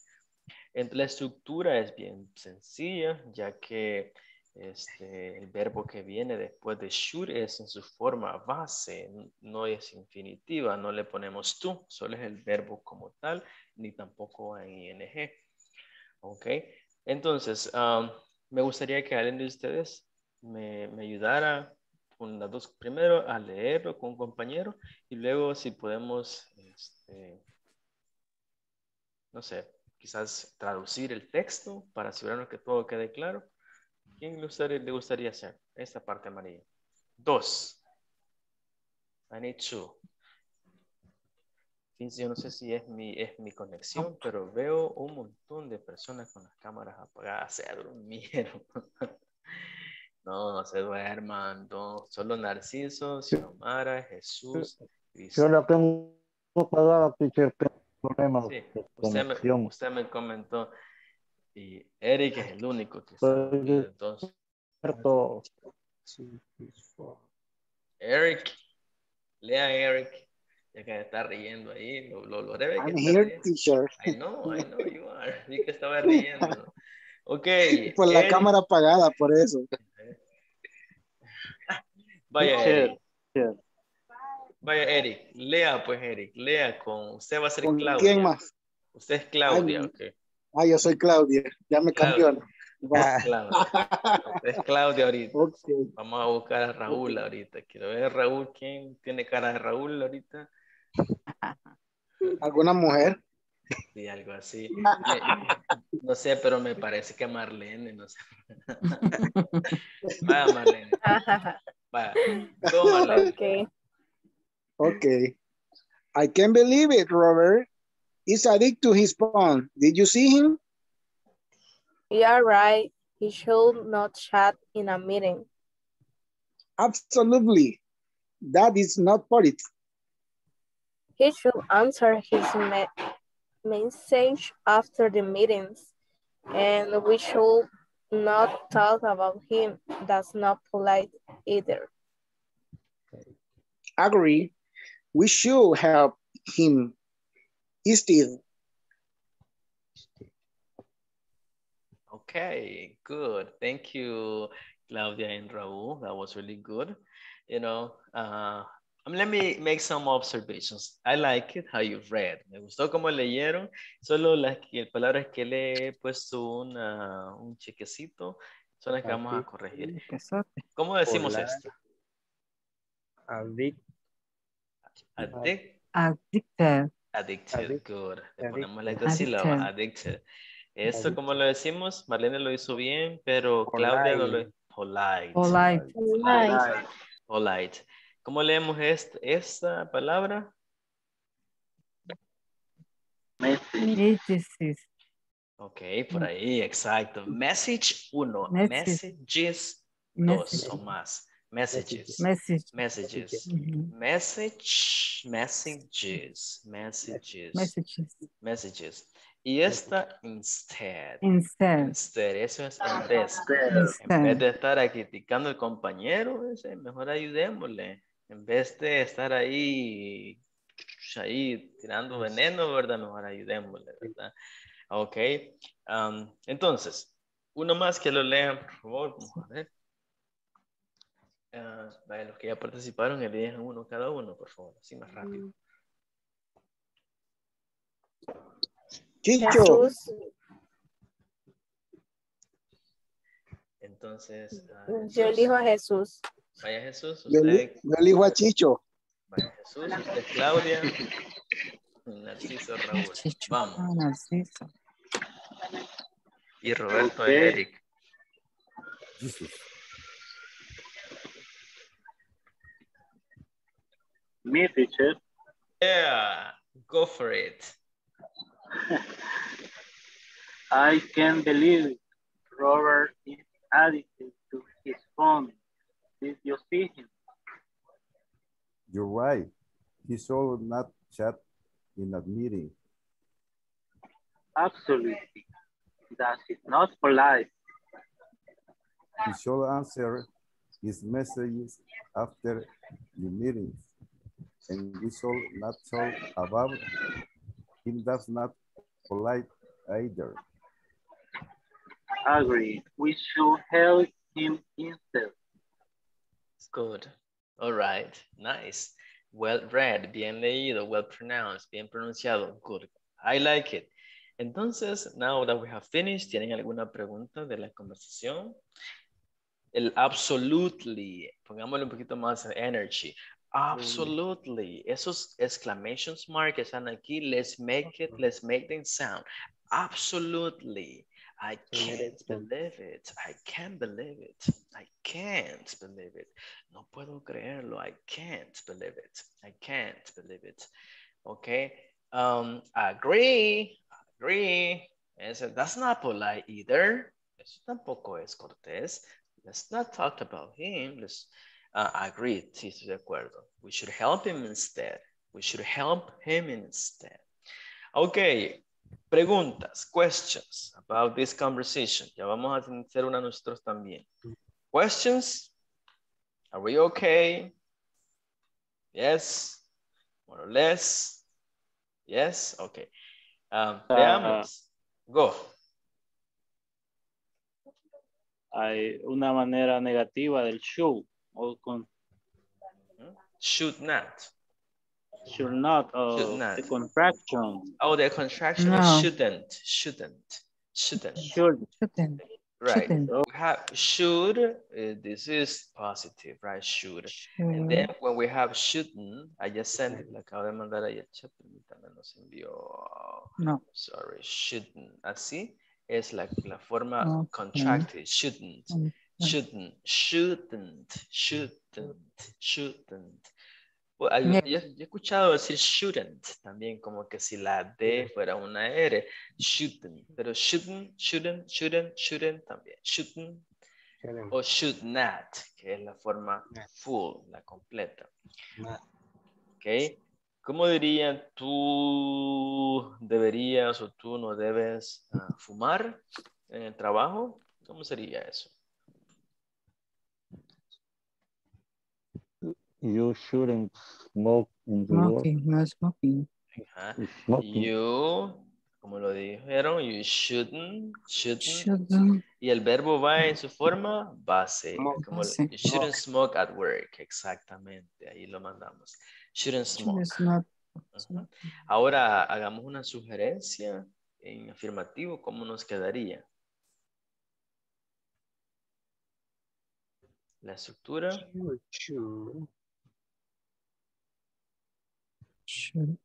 La estructura es bien sencilla, ya que este, el verbo que viene después de should es en su forma base, no es infinitiva, no le ponemos tú, solo es el verbo como tal, ni tampoco en ing. ¿Ok? Entonces, am, me gustaría que alguien de ustedes me, me ayudara con las dos, primero a leerlo con un compañero y luego si podemos, este, no sé, quizás traducir el texto para asegurarnos que todo quede claro. ¿Quién le gustaría, le gustaría hacer esta parte amarilla? Dos. I need two. Yo no sé si es mi, es mi conexión, pero veo un montón de personas con las cámaras apagadas. Se durmieron. No, no se duerman. No. Solo Narciso, Xiomara, Jesús, Yo la tengo pagada, teacher, tengo problemas Sí, usted me, usted me comentó. Y Eric es el único que dormido, entonces. experto. Eric, lea Eric, ya que está riendo ahí, lo, lo logré ver que I'm está here, riendo. teacher. I know, I know you are. Vi que estaba riendo. Ok. Por la Eric, cámara apagada, por eso. Vaya Eric, vaya Eric, lea pues Eric, lea con, usted va a ser ¿Con Claudia. quién más? Usted es Claudia, Ay, ok. Ah, yo soy Claudia. Ya me cambió. Va. Claudia. Es Claudia ahorita. Ok. Vamos a buscar a Raúl ahorita. Quiero ver a Raúl, ¿quién tiene cara de Raúl ahorita? ¿Alguna mujer? Sí, algo así. No sé, pero me parece que Marlene, no sé. Vaya Marlene, vaya. Go Marlene. okay. Okay. I can't believe it, Robert. He's addicted to his phone. Did you see him? Yeah, right. He should not chat in a meeting. Absolutely. That is not politics. He should answer his me message after the meetings. And we should not talk about him. That's not polite either. Agree. We should help him instead. Okay, good. Thank you, Claudia and Raúl. That was really good. You know, uh, Um, let me make some observations. I like it how you read. Me gustó como leyeron. Solo las que- palabras que le he puesto una, un chequecito son las que vamos a corregir. ¿Cómo decimos esto? Addict. Addict, Addicted. addicted, good. Le ponemos la sílaba, addicted. Esto, ¿cómo lo decimos? Marlene lo hizo bien, pero Claudia no lo polite. Polite. Polite. Polite. ¿Cómo leemos est- esta palabra? Messages. Ok, por ahí, exacto. Message uno, Message. messages dos Message. o más. Messages. Message. Messages. Message, messages, messages, Messages. messages. Y esta instead. Instead. Instead, eso es en vez. En vez de estar criticando al compañero, mejor ayudémosle. En vez de estar ahí, ahí tirando veneno, ¿verdad? Mejor ayudémosle, ¿verdad? Ok. um, entonces, uno más que lo lean, por favor. Vamos a ver. Ah, los que ya participaron, elijan uno cada uno, por favor, así más rápido. Chicho. Jesús. Entonces, ah, Yo elijo a Jesús. Vaya Jesús, Yo, eli- usted, yo elijo a Chicho. vaya Jesús, usted Claudia, Narciso Raúl. Vamos. Ah, Narciso. Y Roberto Ok. Eric. Me, teacher. Yeah, go for it. I can't believe Robert is addicted to his phone. Did you see him? You're right. He should not chat in a meeting. Absolutely. That is not polite. He should answer his messages after the meetings. And we should not talk about him. That's not polite either. Agree. We should help him instead. Good. All right. Nice. Well read. Bien leído. Well pronounced. Bien pronunciado. Good. I like it. Entonces, now that we have finished, ¿tienen alguna pregunta de la conversación? El absolutely. Pongámosle un poquito más de energy. Absolutely. Esos exclamations mark están aquí, let's make it, let's make them sound. Absolutely. I can't believe it. I can't believe it. I can't believe it. No puedo creerlo. I can't believe it. I can't believe it. Okay. Um, agree. Agree. Ese, that's not polite either. Eso tampoco es cortés. Let's not talk about him. Let's uh, agree. Sí, estoy de acuerdo. We should help him instead. We should help him instead. Okay. Preguntas, questions about this conversation. Ya vamos a hacer una nosotros también. Questions? Are we okay? Yes? More or less? Yes? Okay. Um, Ah. veamos. Go. Hay una manera negativa del should o con Should not. should not o Should not. the contraction Oh, the contraction No. is shouldn't. Shouldn't. Shouldn't. should Shouldn't. Right. Shouldn't. We have should. uh, this is positive, right? Should. And then when we have shouldn't, I just sent it. La acabo de mandar ahí al chat. Permítame, nos envió. No. Sorry, shouldn't. Así es la, la forma Okay. contracted. Shouldn't. Shouldn't. Shouldn't. Shouldn't. Shouldn't. Hay- yo, yo he escuchado decir shouldn't también, como que si la D fuera una R. Shouldn't. Pero shouldn't, shouldn't, shouldn't, shouldn't también. Shouldn't o should not, que es la forma full, la completa. ¿Ok? ¿Cómo dirían tú deberías o tú no debes ah, fumar en el trabajo? ¿Cómo sería eso? You shouldn't smoke in the work. Smoking, no smoking. Smoking. You como lo dijeron, you shouldn't, shouldn't. Shouldn't. Y el verbo va en su forma base. Smoke. Como Base. you shouldn't smoke at work. Exactamente, ahí lo mandamos. Shouldn't smoke. Ahora hagamos una sugerencia en afirmativo, ¿cómo nos quedaría? La estructura. Should. Should.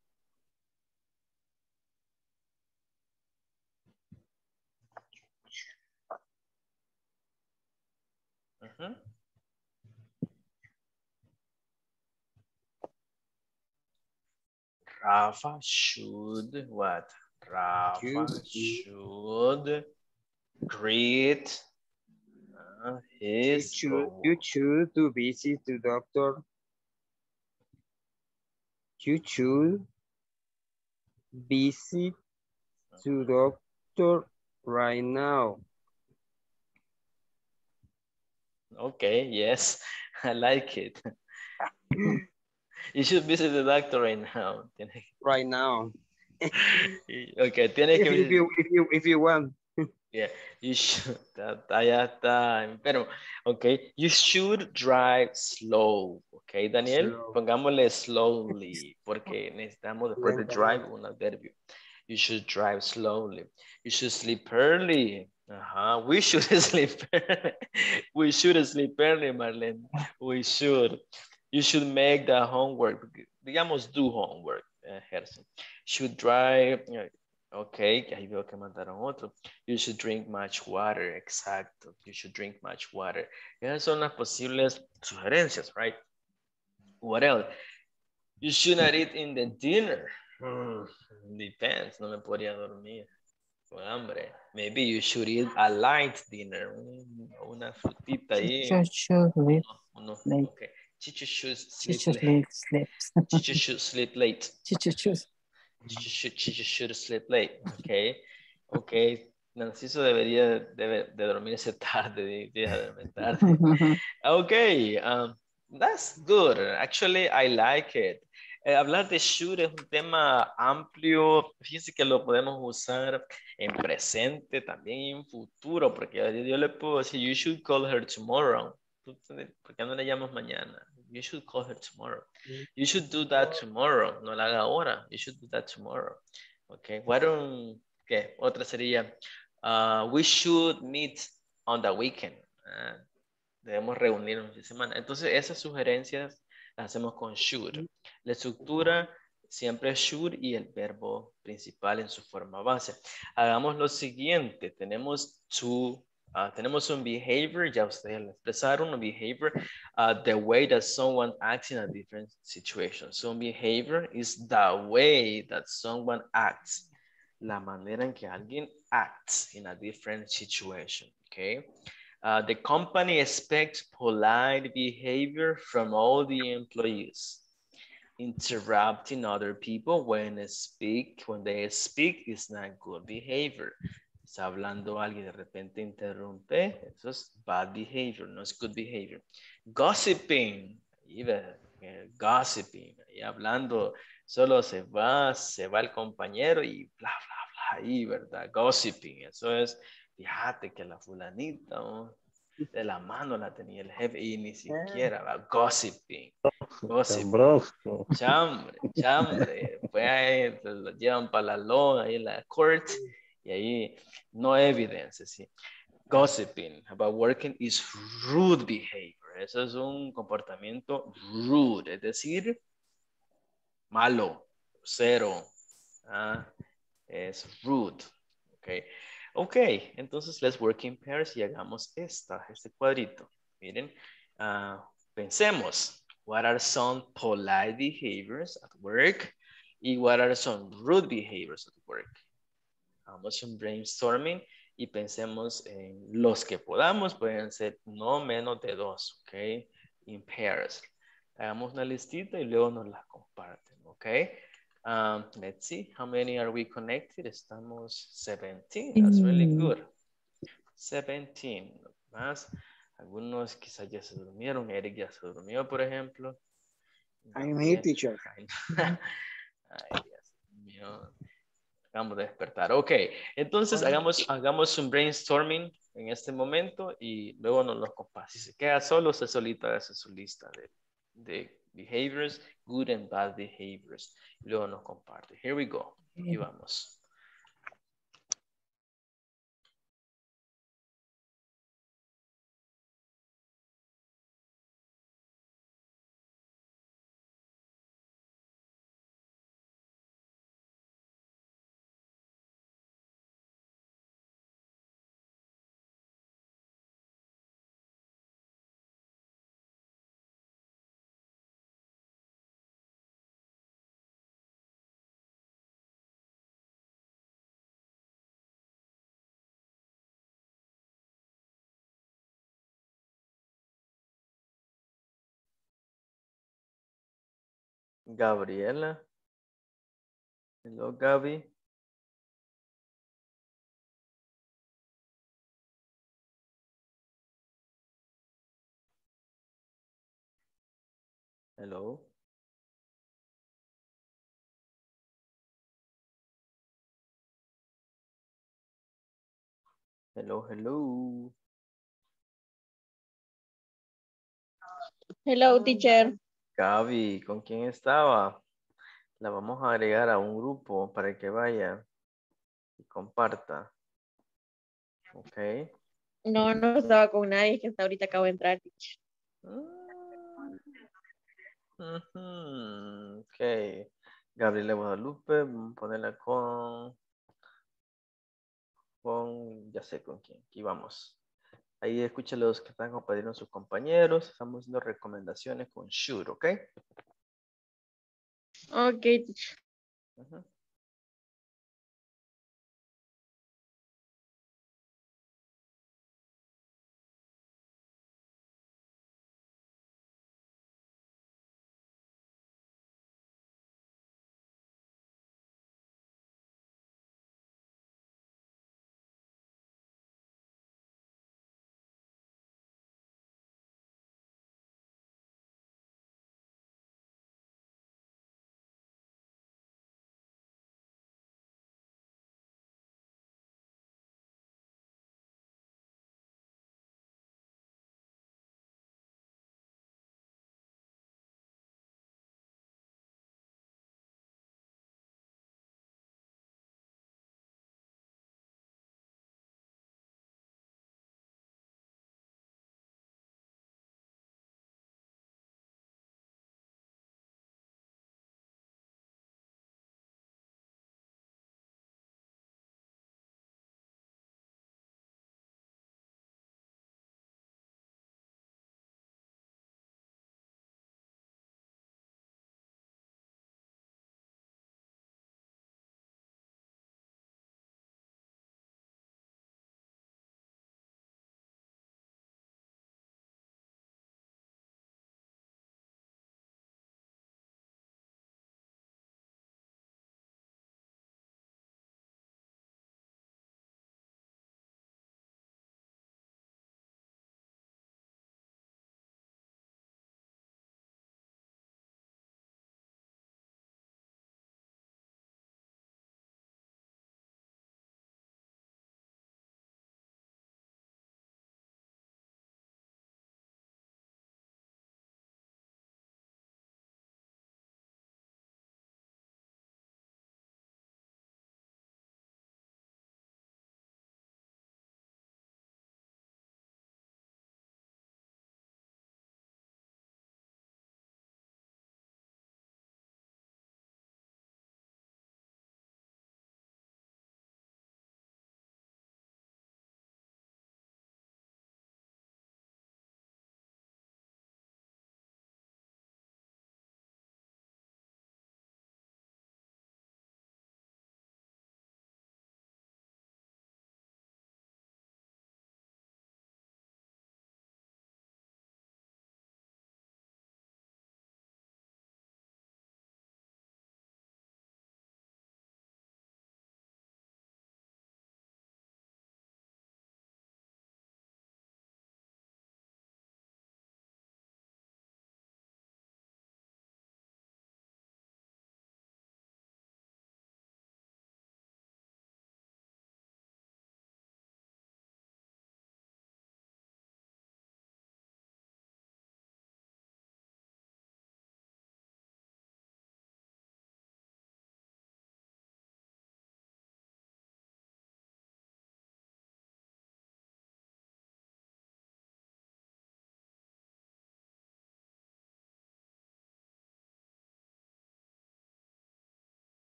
Ujú. Rafa should what? Rafa Should. greet uh, You his should, co- you should to visit the doctor. You should visit to doctor right now. Okay, yes, I like it. You should visit the doctor right now. Right now. Okay, If, que if you if you if you want. Yeah, you should. Ya está enfermo. Ok, you should drive slow. Ok, Daniel, Slow. pongámosle slowly porque necesitamos después de drive un adverbio. You should drive slowly. You should sleep early. Ajá, we should sleep early. We should sleep early, Marlene. We should. You should make the homework. Digamos, do homework, eh, Gerson. Should drive. eh, Ok, ahí veo que mandaron otro. You should drink much water. Exacto. You should drink much water. Esas son las posibles sugerencias, right? What else? You should not eat in the dinner. Hmm, depends. No me podría dormir con hambre. Maybe you should eat a light dinner. un- Una frutita ahí. Should, should. Uno, late. okay. Chicho should sleep Chicho late. sleep. Chicho should sleep late. Chicho choose. Chicho should, Chicho should sleep late. Okay. Okay. Narciso debería debe, de dormirse tarde. de- de dormir tarde. Okay. Um, that's good. Actually, I like it. Eh, hablar de should es un tema amplio. Fíjense que lo podemos usar en presente, también en futuro, porque yo, yo le puedo decir, you should call her tomorrow. ¿Por qué no le llamas mañana? You should call her tomorrow. You should do that tomorrow. No la haga ahora. You should do that tomorrow. Okay. Why don't, ¿qué? Otra sería, uh, we should meet on the weekend. Ah, debemos reunirnos de semana. Entonces, esas sugerencias las hacemos con should. La estructura siempre es should y el verbo principal en su forma base. Hagamos lo siguiente. Tenemos to, ah, tenemos un behavior, ya ustedes lo expresaron, un behavior, ah, the way that someone acts in a different situation. So, behavior is the way that someone acts. La manera en que alguien acts in a different situation. Okay. Uh, the company expects polite behavior from all the employees. Interrupting other people when they speak, when they speak is not good behavior. Está hablando alguien de repente interrumpe, eso es bad behavior, no es good behavior. Gossiping, eh, gossiping, y hablando, solo se va, se va el compañero y bla, bla, bla, ahí, ¿verdad? Gossiping, eso es, fíjate que la fulanita, de la mano la tenía el jefe y ni siquiera va gossiping. Gossiping. Chambre, chambre. Pues ahí lo llevan para la ahí en la court, y ahí no evidence, sí. Gossiping about working is rude behavior. Eso es un comportamiento rude, es decir, malo, cero. Ah, es rude. Okay. Ok, entonces let's work in pairs y hagamos esta, este cuadrito. Miren, ah, pensemos, what are some polite behaviors at work y what are some rude behaviors at work. Hagamos un brainstorming y pensemos en los que podamos, pueden ser no menos de dos, ok, in pairs. Hagamos una listita y luego nos la comparten, ok. Um, let's see, how many are we connected? Estamos 17, that's really Mm. good. 17, más. Algunos quizás ya se durmieron, Eric ya se durmió, por ejemplo. I'm here, teacher. Ay, Dios mío. Acabamos de despertar. Ok, entonces hagamos, hagamos un brainstorming en este momento y luego nos lo compartimos. Si se queda solo, usted solito hace su lista de, de behaviors, good and bad behaviors. Y luego nos comparte. Here we go. Y vamos. Gabriela. Hello, Gaby. Hello. Hello, hello. Hello, teacher. Gaby, ¿con quién estaba? La vamos a agregar a un grupo para que vaya y comparta. Ok. No, no estaba con nadie, que hasta ahorita acabo de entrar, teacher. Ujú, Ok. Gabriela Guadalupe, vamos a ponerla con, con, ya sé con quién. Aquí vamos. Ahí escuchen los que están compartiendo sus compañeros. Estamos haciendo recomendaciones con Shure, ¿ok? Ok, teacher. Ujú.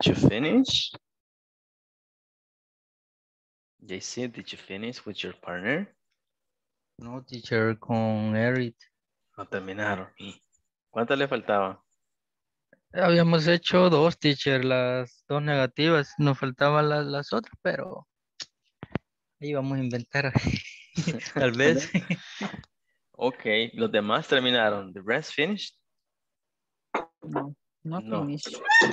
Did you finish? JC, did you finish with your partner? No, teacher, con Eric. No terminaron. ¿Cuánto le faltaba? Habíamos hecho dos, teacher, las dos negativas. Nos faltaban las, las otras, pero ahí vamos a inventar. Tal vez. Ok, los demás terminaron. The rest finished? No, no No.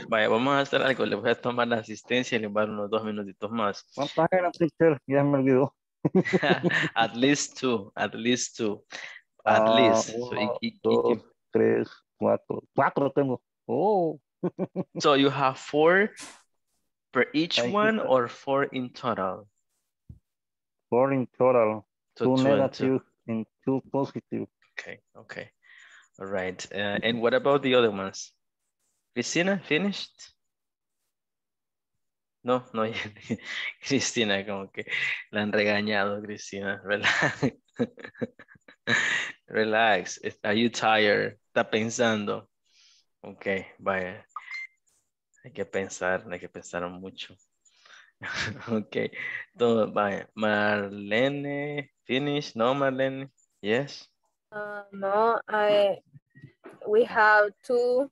Vaya, vamos a hacer algo. Le voy a tomar la asistencia y le voy a dar unos dos minutitos más. ¿Cuántas eran, teacher? Ya me olvidó. at least two, at least two. At Ah, least. So, uno, y- y- y- dos, tres, cuatro. Cuatro tengo. Oh. so you have four per each Thank one sir. or four in total? Four in total. So two two and two. negative and two positive. Okay, okay. All right. Uh, and what about the other ones? Cristina, finished? No, no. Cristina, como que la han regañado, Cristina. Relax. Relax. Are you tired? Está pensando. Ok, vaya. Hay que pensar, hay que pensar mucho. ok, todo, vaya. Marlene, finish? No, Marlene? Yes? Uh, no, I, we have two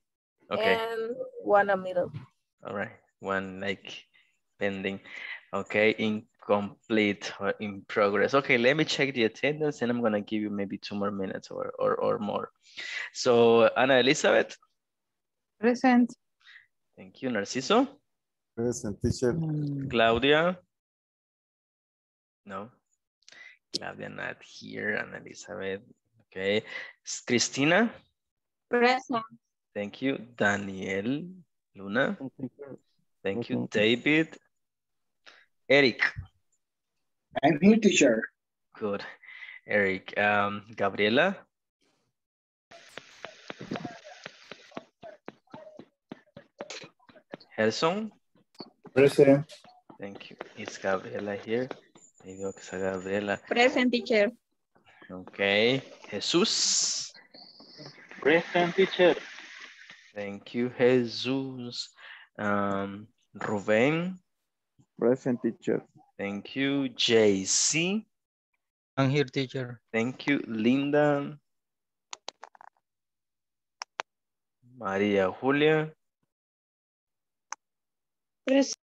Okay. and one a middle. All right, one like pending. Okay, incomplete or in progress. Okay, let me check the attendance and I'm gonna give you maybe two more minutes or, or, or more. So, Ana Elizabeth, Present. thank you. Narciso, Present teacher. Hmm. Claudia, no, Claudia not here. Ana Elizabeth, okay. S- Cristina, Present. Thank you. Daniel, Luna, thank you. David, Eric. I'm here, teacher. Good. Eric, um, Gabriela. Gerson, Present. thank you. Is Gabriela here? Ahí veo que está Gabriela. Present teacher. Okay. Jesús. Present teacher. Thank you, Jesus. Um, Rubén. Present teacher. Thank you. JC. I'm here, teacher. Thank you, Linda. María Julia. Present.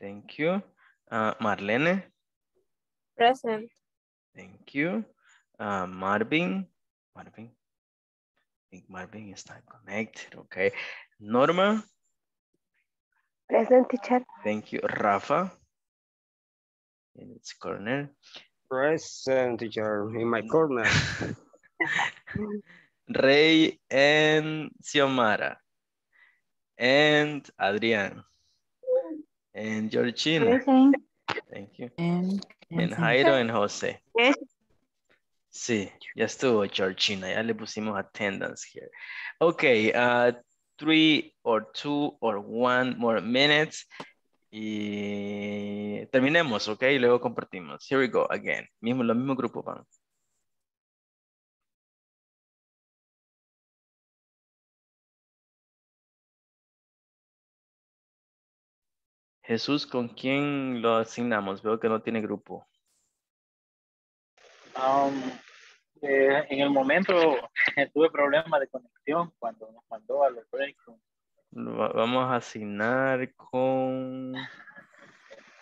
Thank you. Uh, Marlene. Present. Thank you. Uh, Marvin. Marvin. I think Marvin is not connected. Okay. Norma. Present teacher. Thank you. Rafa. In its corner. Present teacher in my corner. Rey and Xiomara. And Adrián. And Georgina. Present. Thank you. And, And Jairo and Jose. Sí, ya estuvo Georgina, ya le pusimos attendance here. Okay, uh, three or two or one more minutes. Y terminemos, ok, y luego compartimos. Here we go again. Mismo, los mismos grupos van. Jesús, ¿con quién lo asignamos? Veo que no tiene grupo. Um, eh, en el momento tuve problemas de conexión cuando nos mandó a los break rooms. Lo va- Vamos a asignar con...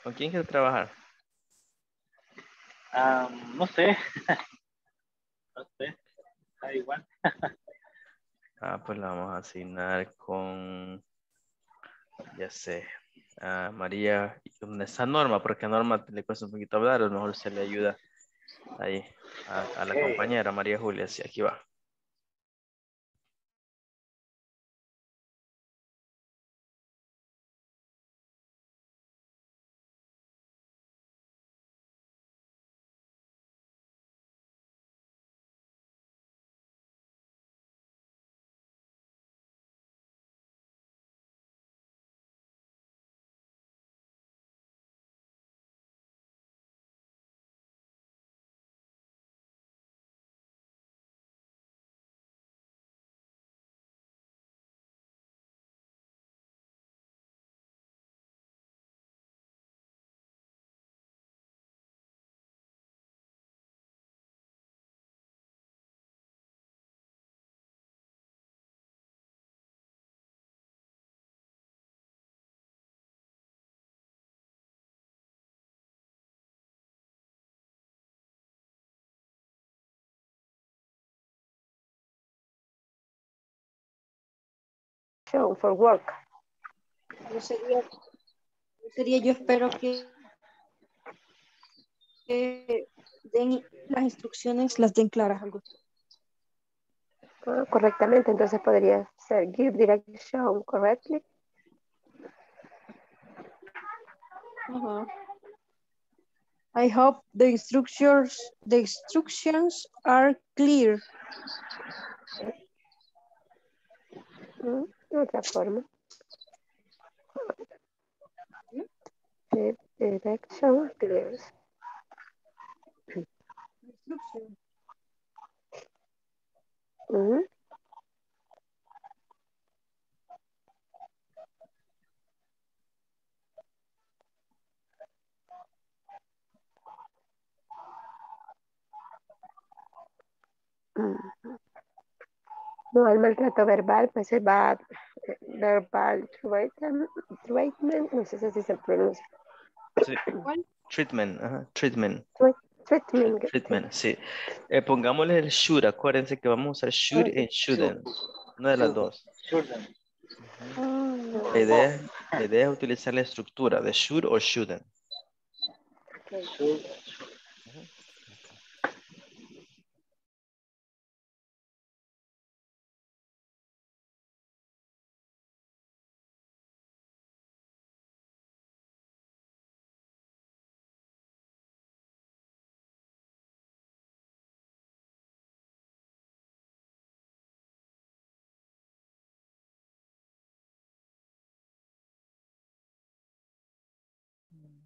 ¿Con quién quiere trabajar? Um, no sé. no sé. Da igual. Ah, pues la vamos a asignar con, ya sé, a María, ¿y ¿dónde está Norma? Porque a Norma le cuesta un poquito hablar, a lo mejor se le ayuda ahí a, a la Ok. compañera María Julia, sí, aquí va. Direction for work. No sería, no sería yo espero que, que den las instrucciones, las den claras. Algo. Ah, correctamente, entonces podría ser give direction correctly. Ajá. I hope the instructions, the instructions are clear. Mm, de outra forma. De direction clears. Hum? hum. No, el maltrato verbal, pues se va eh, verbal treatment, treatment, no sé si se pronuncia. Sí. Treatment, ajá, treatment. Treatment. Treatment, sí. Eh, pongámosle el should, acuérdense que vamos a usar should Ah, and shouldn't. Una de las dos. Ah, La idea, la idea es utilizar la estructura de should o shouldn't.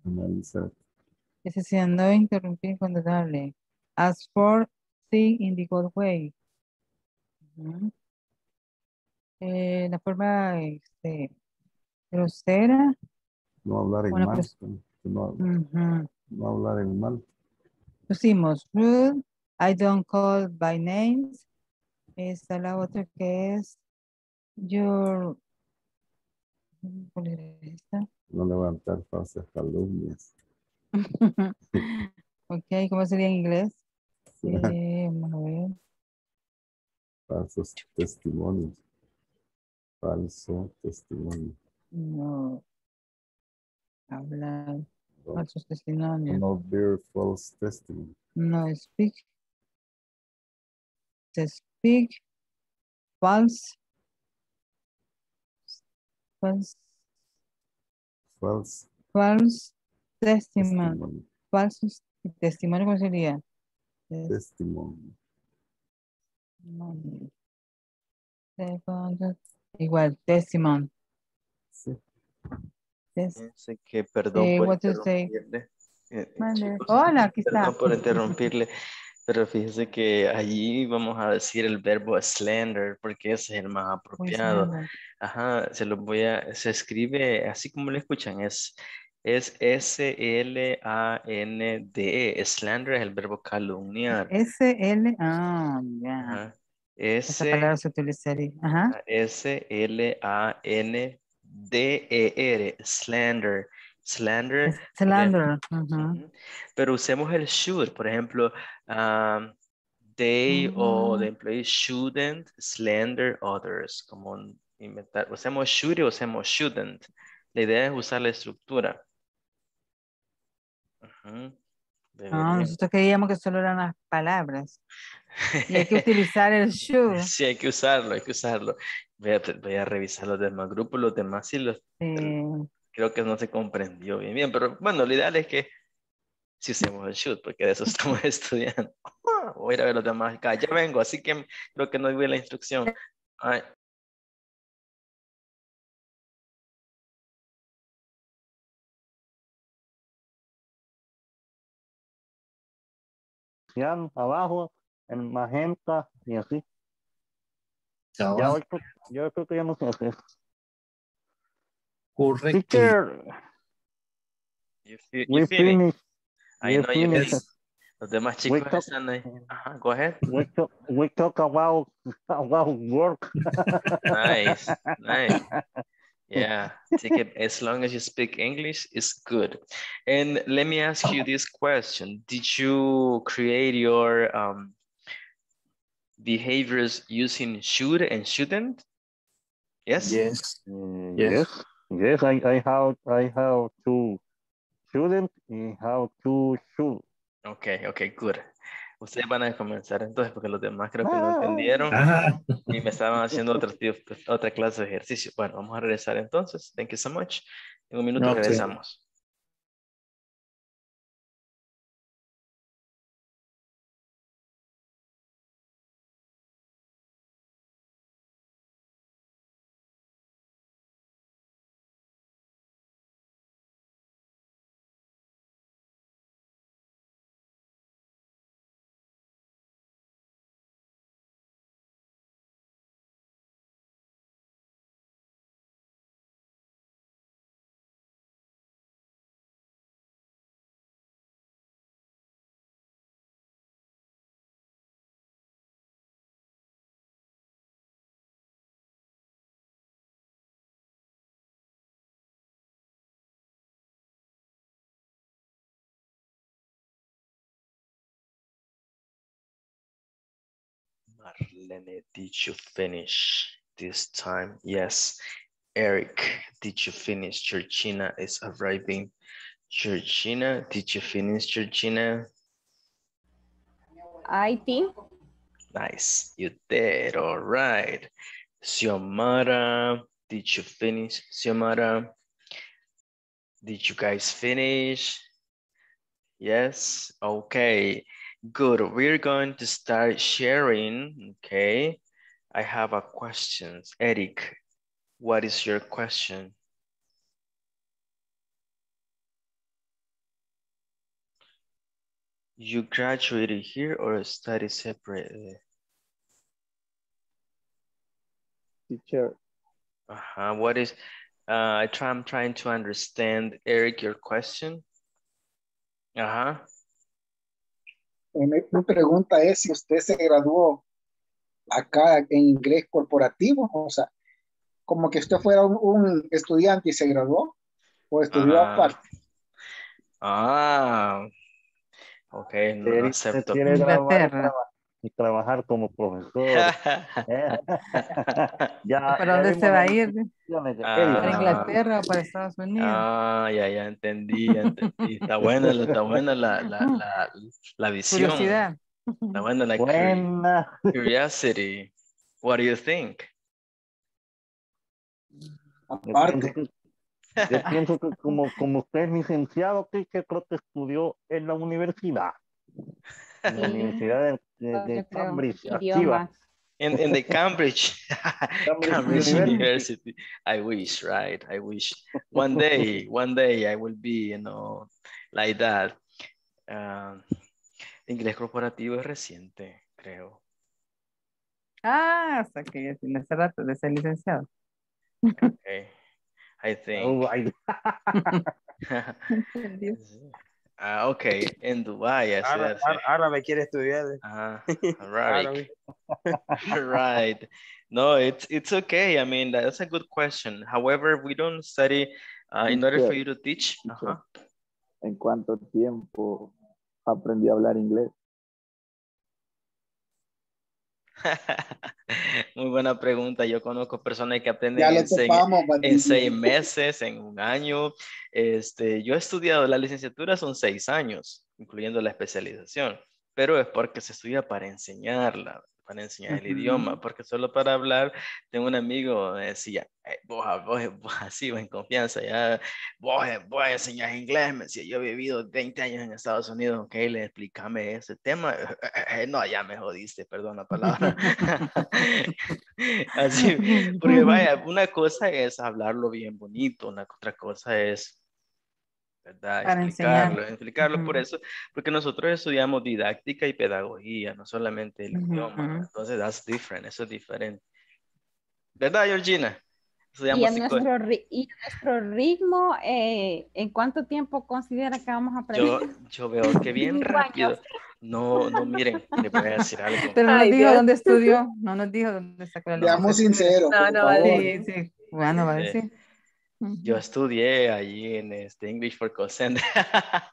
Analizar. Ese no interrumpir cuando dale. Ask for thing in the good way. Ujú. Eh, la forma este, grosera. No hablar en Bueno, mal. pues- No, ujú. no hablar en mal. Pusimos rude, I don't call by names. Está la otra que es your. ¿Cuál era esta? No levantar falsas calumnias. ok, ¿cómo sería en inglés? Sí. Eh, vamos a ver. Falsos testimonios. Falso testimonio. No. Hablar. Falsos testimonios. No bear false testimony. No speak. To speak. False. False. False False testimony. testimony. Falsos testimonio, ¿cómo sería? Testimony. Testimony. Segundo, Igual, testimony. Sí. Tes- Fíjense que perdón Eh, por interrumpirle. Eh, eh, chicos, Hola, aquí está. Perdón por interrumpirle, pero fíjese que allí vamos a decir el verbo slender porque ese es el más apropiado. slender. Ajá, se lo voy a, se escribe así como lo escuchan, es, es S-L-A-N-D-E, E, slander es el verbo calumniar. S, L, ah, ya. Esa palabra se utilizaría. Ajá. S-L-A-N-D-E-R, slander. Slander. Slander. ujú. Pero usemos el should, por ejemplo, um, they o the employee shouldn't slander others, como inventar, usemos should o usemos shouldn't. La idea es usar la estructura. Ujú. Ah, Debería. nosotros creíamos que solo eran las palabras. Y hay que utilizar el should. Sí, hay que usarlo, hay que usarlo. Voy a, voy a revisar los demás grupos, los demás sí los, Eh, creo que no se comprendió bien, bien, pero bueno, lo ideal es que si usemos el should, porque de eso estamos estudiando. Voy a ir a ver los demás acá. Ya vengo, así que creo que no vi la instrucción. Ay, abajo, en magenta y así. Ya hoy yo creo que ya no sé hacer. Correcto. Teacher, you, you we finish. finish. I we know you finish. finish. Los demás We chicos talk- están ahí. Ajá, go ahead. We talk, we talk about, about work. Nice, nice. Yeah, take it as long as you speak English it's good. And let me ask you this question. Did you create your um, behaviors using should and shouldn't? Yes? Yes. Uh, Yes. yes. Yes, I, I have I have two students and have two shoes. Ok, ok, good. Ustedes van a comenzar entonces porque los demás creo que no Ah. entendieron Ah, y me estaban haciendo otro tipo- otra clase de ejercicio. Bueno, vamos a regresar entonces. Thank you so much. En un minuto regresamos. Marlene, did you finish this time? Yes. Eric, did you finish? Georgina is arriving. Georgina, did you finish, Georgina? I think Nice, you did, all right. Xiomara, did you finish? Xiomara, did you guys finish? Yes, okay, good. We're going to start sharing, okay? I have a question. Eric, what is your question? You graduated here or study separately? Teacher, Uh-huh. What is, uh, I try, I'm trying to understand, Eric, your question. Ajá. Eh, Mi, pregunta es si usted se graduó acá en inglés corporativo, o sea, como que usted fuera un, un estudiante y se graduó, o estudió Ah. aparte. Ah, ok, no Eric acepto. quiere grabar y, trabajar como profesor. Eh, ya, ¿Para ya dónde se va a ir? Ah. ¿Para Inglaterra o para Estados Unidos? Ah, ya, ya entendí, ya entendí. Está buena, la- está buena la, la, la, la visión. Curiosidad. Está buena la Buena. curiosity. What do you think? Yo pienso Aparte, que, yo pienso que como, como usted es licenciado, que que creo que estudió en la universidad. En la. Universidad de, Cambridge, activa. In, in the Cambridge, Cambridge Cambridge University. University. I wish, right? I wish. One day, one day I will be, you know, like that. Um, inglés corporativo es reciente, creo. Ah, hasta que ya tiene hace rato de ser licenciado. Okay. I think. Oh, I-. Ah, okay, en Dubai, así Ahora, es. ahora- ahora me quiere estudiar. Ajá, Árabe. Arabic. right. No, it's it's okay. I mean, that's a good question. However, we don't study uh, in order for you to teach. teacher, Ajá. ¿En cuánto tiempo aprendí a hablar inglés? Muy buena pregunta. Yo conozco personas que aprenden en seis, en seis meses, en un año. Este, yo he estudiado la licenciatura son seis años, incluyendo la especialización, pero es porque se estudia para enseñarla, para enseñar el Ujú. idioma, porque solo para hablar, tengo un amigo me decía, "Eh, vos, vos, vos así, vos en confianza, ya, vos, vos enseñas inglés, me decía, yo he vivido 20 años en Estados Unidos, ok, le explícame ese tema, no, ya me jodiste, perdón la palabra. Así, porque vaya, una cosa es hablarlo bien bonito, una otra cosa es, ¿verdad? Para explicarlo, enseñar. explicarlo por Ujú. eso, porque nosotros estudiamos didáctica y pedagogía, no solamente el Ujú, idioma, ujú. entonces that's different, eso es diferente. ¿Verdad, Georgina? Estudiamos Y a nuestro, y a nuestro ritmo, eh, ¿en cuánto tiempo considera que vamos a aprender? Yo, yo veo que bien rápido. No, no, miren, les voy a decir algo. Pero no nos Ay, dijo Dios. dónde estudió, no nos dijo dónde sacó la Seamos sinceros, No, por no va a sí, bueno, va a Yo estudié allí en este English for Call Center.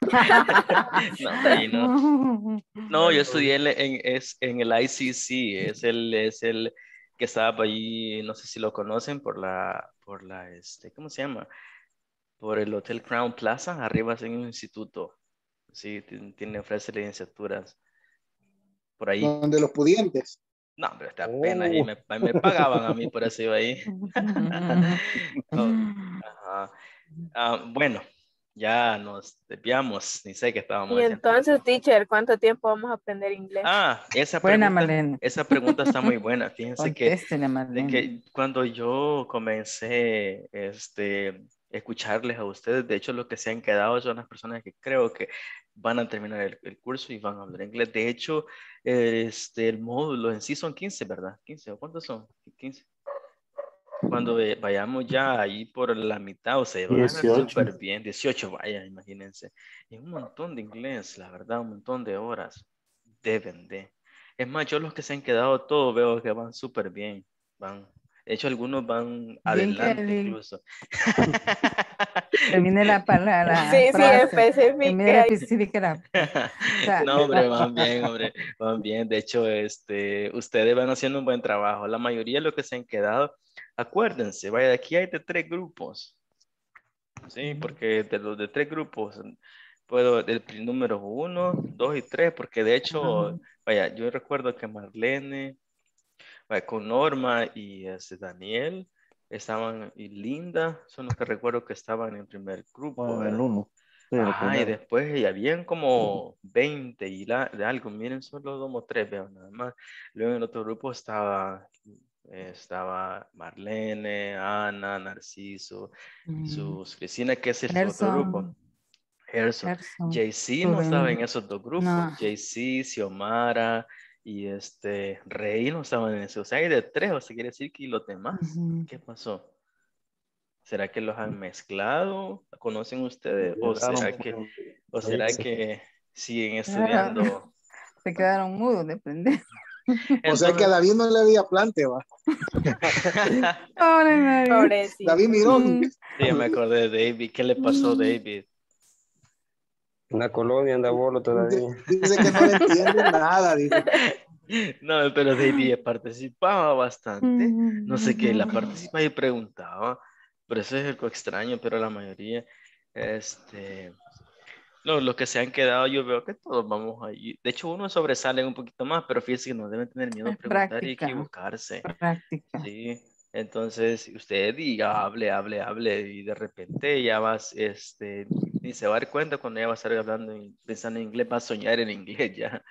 no, no. No, yo estudié en, en- es, en el ICC, es el, es el que estaba allí, no sé si lo conocen, por la, por la, este, ¿cómo se llama? Por el Hotel Crown Plaza, arriba en un instituto. Sí, tiene, tiene ofrece licenciaturas. Por ahí. Donde los pudientes. No, pero está pena ahí, me, me pagaban a mí, por eso iba ahí. Oh. Ah, bueno, ya nos desviamos, ni sé qué estábamos Y haciendo. entonces, teacher, ¿cuánto tiempo vamos a aprender inglés? Ah, esa Buena, pregunta, Malena. esa pregunta está muy buena. Fíjense que, de que cuando yo comencé este, escucharles a ustedes, de hecho, los que se han quedado son las personas que creo que van a terminar el, el curso y van a hablar inglés. De hecho, este, el módulo en sí son 15, ¿verdad? 15, ¿o cuántos son? 15. Cuando vayamos ya ahí por la mitad, o sea, van a ver 18. súper bien, 18, vaya, imagínense. Y un montón de inglés, la verdad, un montón de horas. Deben de. Es más, yo los que se han quedado todos veo que van súper bien. Van. De hecho, algunos van adelante Kelly. incluso. Termine la palabra. Sí, sí, frase. Termine ahí. especifique la- sea, No, hombre, van bien, hombre, van bien. De hecho, este, ustedes van haciendo un buen trabajo. La mayoría de los que se han quedado, acuérdense, vaya, aquí hay de tres grupos. Sí, porque de los de tres grupos, puedo, del pri- número uno, dos y tres, porque de hecho, vaya, yo recuerdo que Marlene, con Norma y este, Daniel, estaban, y Linda, son los que recuerdo que estaban en el primer grupo. Bueno, el uno. Sí, el Ajá, y después y habían como 20 y la, de algo, miren, solo como tres, veo nada más. Luego en el otro grupo estaba, eh, estaba Marlene, Ana, Narciso, Mm. sus Cristina, que es el otro grupo. Gerson. JC no estaba en esos dos grupos. No. JC, Xiomara y este Rey no estaban en ese. O sea, hay de tres, o sea, quiere decir que los demás. ¿Qué pasó? ¿Será que los han mezclado? ¿Conocen ustedes? ¿O será que, o será que siguen Ah, estudiando? Se quedaron mudos de aprender. O sea que a David no le había plante, va. Pobre David. David miró. Mm. Sí, me acordé de David. ¿Qué le pasó a David? En la colonia anda bolo todavía. Dice que no le entiende nada. Dice. No, pero David participaba bastante. No sé qué, la participaba y preguntaba. Pero eso es algo extraño, pero la mayoría, este, no, los que se han quedado, yo veo que todos vamos ahí. De hecho, unos sobresalen un poquito más, pero fíjense que no deben tener miedo a preguntar y práctica. equivocarse. Práctica. Sí, entonces usted diga, hable, hable, hable, y de repente ya vas, este, ni se va a dar cuenta cuando ya va a estar hablando, en- pensando en inglés, va a soñar en inglés ya.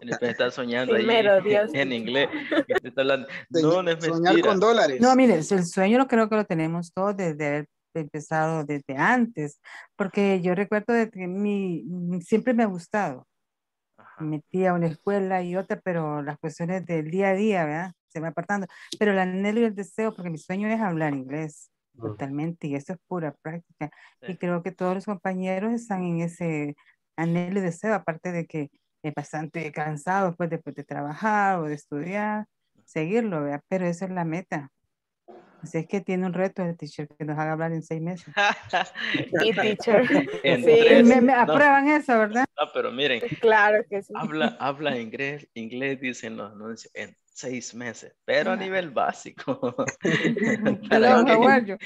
En vez de estar soñando ahí Dios. en inglés. está hablando, no, no es Soñar mentira. con dólares. No, mire, el sueño lo creo que lo tenemos todos desde haber empezado desde antes, porque yo recuerdo de que mi, siempre me ha gustado. Ajá. Me metí a una escuela y otra, pero las cuestiones del día a día, ¿verdad? Se va apartando. Pero el anhelo y el deseo, porque mi sueño es hablar inglés, totalmente, y eso es pura práctica. Sí. Y creo que todos los compañeros están en ese anhelo y deseo, aparte de que es bastante cansado después de, trabajar o de estudiar, seguirlo, ¿verdad? Pero esa es la meta. Así es que tiene un reto el teacher que nos haga hablar en seis meses. Y teacher. En Sí. tres. Me, me no, aprueban eso, ¿verdad? no, pero miren, Claro que sí. habla, habla inglés, inglés dicen los anuncios en seis meses, pero a nivel básico. Para Hello, que- how are you?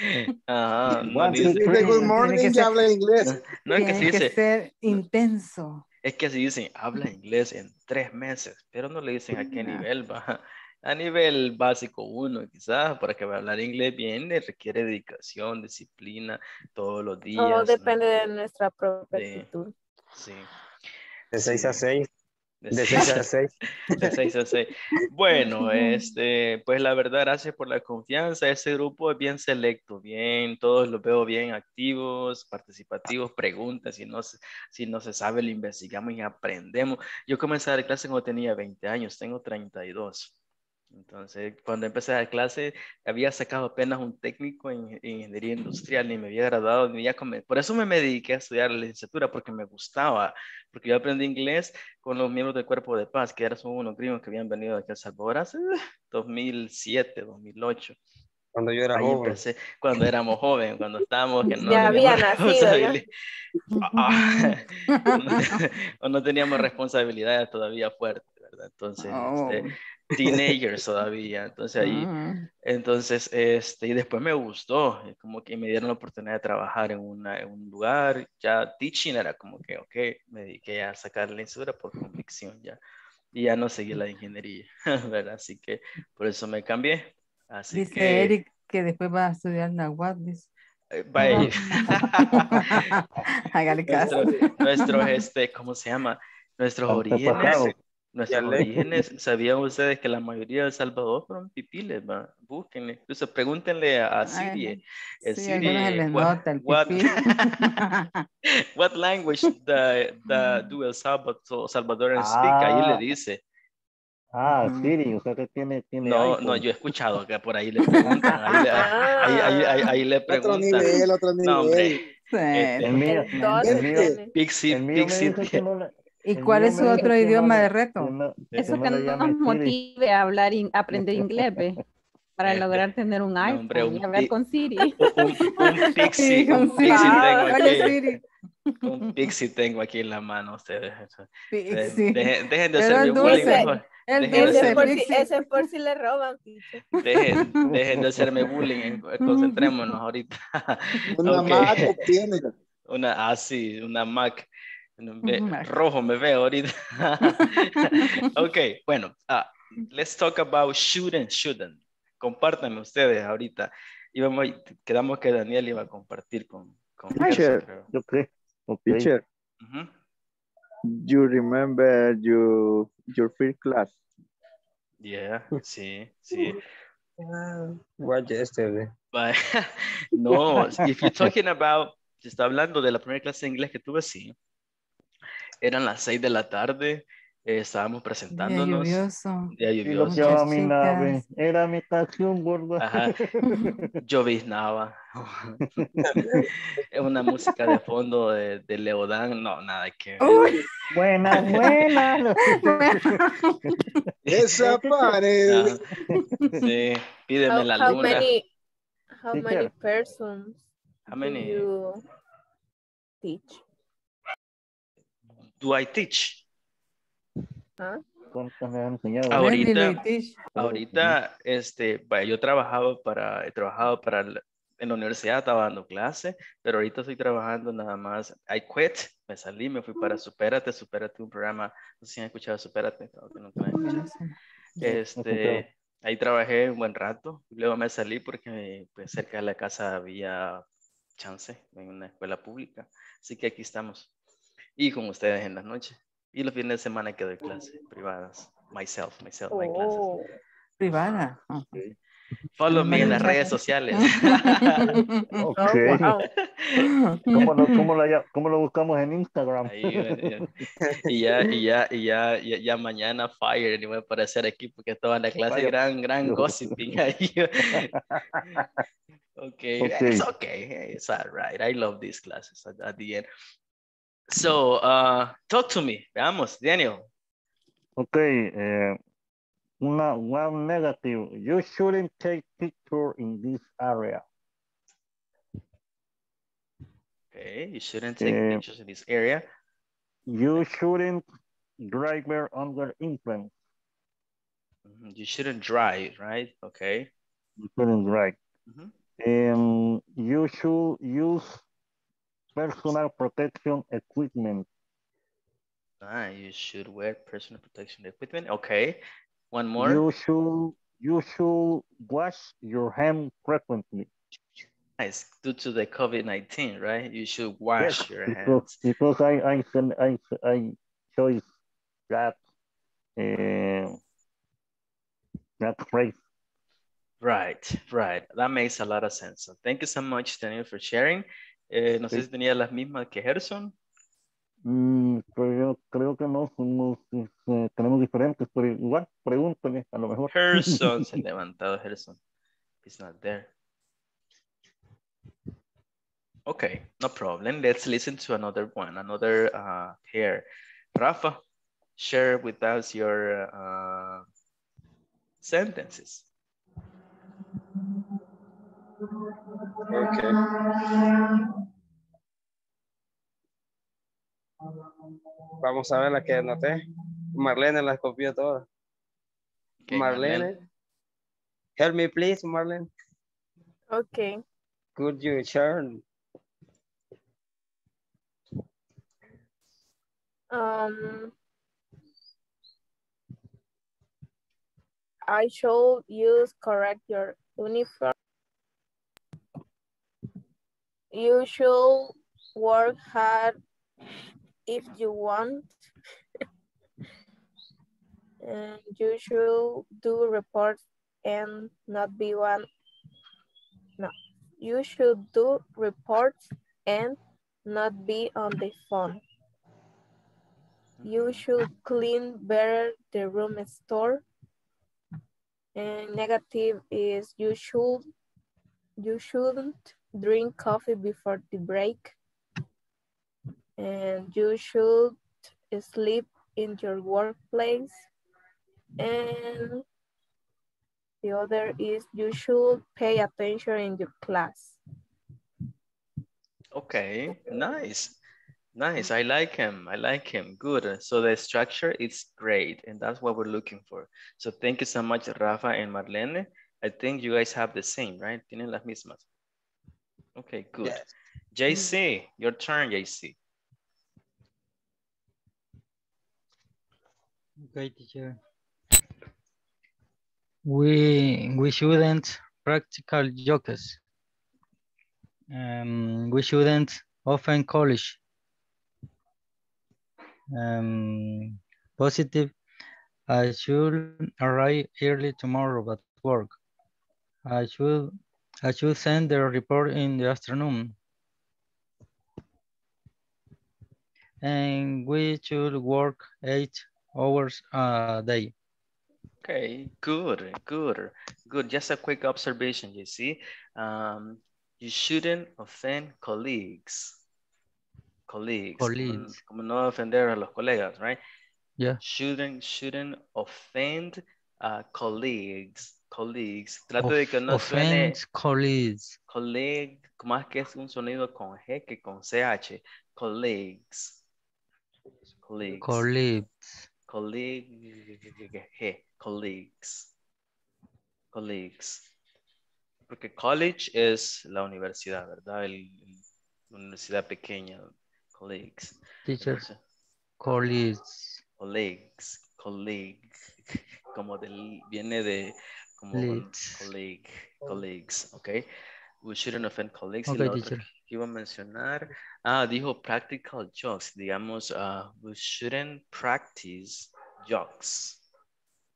Ajá, no dice- good Tiene morning, que ya ser- habla inglés. no es que que dice, ser intenso. es que así dicen, habla inglés en tres meses, pero no le dicen a qué No. nivel va. A nivel básico uno, quizás, para que va a hablar inglés bien, le requiere dedicación, disciplina, todos los días. Todo ¿no? depende de nuestra propia actitud. Sí. De 6 a 6. De De seis 6 a 6. De seis a seis. Bueno, este, pues la verdad, gracias por la confianza. Ese grupo es bien selecto, bien, todos los veo bien activos, participativos, preguntas, si no, si no se sabe, lo investigamos y aprendemos. Yo comencé a dar clase cuando tenía 20 años, tengo 32. Entonces, cuando empecé a dar clase, había sacado apenas un técnico en, en ingeniería industrial, ni me había graduado, ni ya come- por eso me, me dediqué a estudiar la licenciatura, porque me gustaba, porque yo aprendí inglés con los miembros del Cuerpo de Paz, que eran unos gringos que habían venido aquí a El Salvador hace uh, 2007, 2008. Cuando yo era Ahí joven. empecé, cuando éramos jóvenes, cuando estábamos que no Ya había teníamos nacido, Ah, o no teníamos responsabilidades todavía fuertes, ¿verdad? Entonces, Oh. este, teenagers todavía. Entonces ahí, Ah, entonces, este, y después me gustó, eh, como que me dieron la oportunidad de trabajar en, una, en un lugar, ya teaching era como que, ok, me dediqué a sacar la licenciatura por convicción ya, y ya no seguí la ingeniería, ¿verdad? Así que por eso me cambié, así Dice que, Eric que después va a estudiar Nahuatl. dice. eh, bye. Hágale caso. Nuestro- nuestros, este, ¿cómo se llama? Nuestros orígenes. Nuestros orígenes, ¿sabían ustedes que la mayoría de El Salvador fueron pipiles, va? Búsquenle, incluso pregúntenle a, a Siri, Ay, eh, sí, Siri, what, nota el what, what language the, the do El Salvador, Salvadorians speak? Ahí le Ah. dice. Ah. Siri, o sea que tiene, tiene No, iPhone. no, yo he escuchado que por ahí le preguntan, ahí, le- ahí, ahí, ahí, ahí le Otro preguntan. nivel, otro nivel. No, hombre, Sí, este, El mío, El mío, tiene. Pixie, el mío me Pixie, no ¿Y el cuál es su otro que no idioma de que reto? no- Eso no que le nos motive a hablar, in- aprender inglés, ve, para Este, lograr tener un no, iPhone hombre, un y hablar con Siri. un, un Pixie, Sí, con un Pixie tengo aquí. Siri. Un pixie tengo aquí en la mano, ustedes. De- Pixie. dejen, dejen de el bullying el Ese es por si, ese es por si le roban. Dejen, dejen de hacerme bullying, en- concentrémonos ahorita. Una. Mac tiene. Una, ah, sí, una Mac. Rojo me veo ahorita. ok, bueno, ah, let's talk about should and shouldn't. Compártanme ustedes ahorita. Íbamos, quedamos que Daniel iba a compartir con, con Gerson, Teacher. creo. Yo creo. Ok. Teacher, Ujú. you remember your your first class? Yeah, sí, sí. What yesterday? But, no, if you're talking about, si está hablando de la primera clase de inglés que tuve, sí. Eran las seis de la tarde, eh, estábamos Día lluvioso. lluvioso. Día Y lo lluvioso. mi nave era mi canción, gordo. Ajá. Lloviznaba. Es una música de fondo de, de Leodán, no, nada que. Uy, Buena, buena. Esa pared. Ajá. Sí, pídeme How, la how luna. many how many persons How do many you teach? Do I teach? Wendy Ahorita-. Ahorita, este, vaya, yo trabajaba para, he trabajado para, el- en la universidad estaba dando clase, pero ahorita estoy trabajando nada más. I quit, me salí, me fui para Supérate, Supérate, un programa, no sé si han escuchado Supérate, creo que nunca han. Este, ahí trabajé un buen rato, luego me salí porque pues, cerca de la casa había chance en una escuela pública, así que aquí estamos. Y con ustedes en las noches. Y los fines de semana que doy clases privadas. Myself, myself, my classes. Oh. Privada. Ah. Follow me en las redes sociales. Ok. Oh, wow. ¿Cómo lo, cómo, ll- cómo lo buscamos en Instagram? Ahí, y ya, y ya, y ya, ya, ya mañana fire y voy a aparecer aquí porque toda la clase Vaya. gran, gran gossiping ahí. okay, Ok. it's okay, it's all right. I love these classes at, at the end. So, uh, talk to me. Veamos, Daniel. Ok, eh, una, one negative. You shouldn't take picture in this area. Okay, you shouldn't take Eh, pictures in this area. You shouldn't drive under influence. Mhm, You shouldn't drive, right? Okay. You shouldn't drive. Mhm. Um, you should use personal protection equipment. Ah, you should wear personal protection equipment. Okay. One more. You should you should wash your hand frequently. Nice. Due to the COVID-19, right? You should wash Yes, your because, hands. because I I I I choose that uh, that phrase. Right, right. That makes a lot of sense. So thank you so much, Daniel, for sharing. Eh, no sé Sí. si tenía las mismas que Gerson. Mm, pero yo creo que no somos este, tenemos diferentes, pero igual pregúntale a lo mejor. Gerson se ha levantado, Gerson. He's not there. Okay, no problem. Let's listen to another one, another uh, here. Rafa, share with us your uh, sentences. Okay. Vamos a ver la que anoté. Marlene las copió todas. Okay, Marlene. Marlene. Help me, please, Marlene. Okay. Could you share? Um, I should use correct your uniform. You should work hard if you want. and you should do reports and not be one. No, you should do reports and not be on the phone. You should clean better the room store. And negative is you should you shouldn't drink coffee before the break. And you should sleep in your workplace. And the other is you should pay attention in your class. Okay, nice. Nice. I like him. I like him. Good. So the structure is great. And that's what we're looking for. So thank you so much, Rafa and Marlene. I think you guys have the same, right? Tienen las mismas. Okay, good. JC, mm. your turn, JC. Okay, teacher. We we shouldn't practical jokes. Um, we shouldn't often college. Um, positive. I should arrive early tomorrow at work. I should I should send the report in the afternoon. And we should work eight hours a day. Okay, good, good, good. Just a quick observation, you see. Um, you shouldn't offend colleagues. Colleagues. como- Colleagues. Como, no ofender a los colegas, right? Yeah. Shouldn't, shouldn't offend uh, colleagues. Colleagues. Trate de que no suene Offense colleagues. colleague, más que es un sonido con G que con CH. Colleagues. Colleagues. Colleagues. Colleague, colleagues. Colleagues. Porque college es la universidad, ¿verdad? El, la universidad pequeña. Colleagues. Teacher. Entonces, Colleagues. colleagues, colleague, como del, viene de, como Colleagues. colleague, colleagues, ok. We shouldn't offend colleagues. y Ok, la otra teacher. Iba a mencionar, ah, dijo practical jokes, digamos, ah, we shouldn't practice jokes.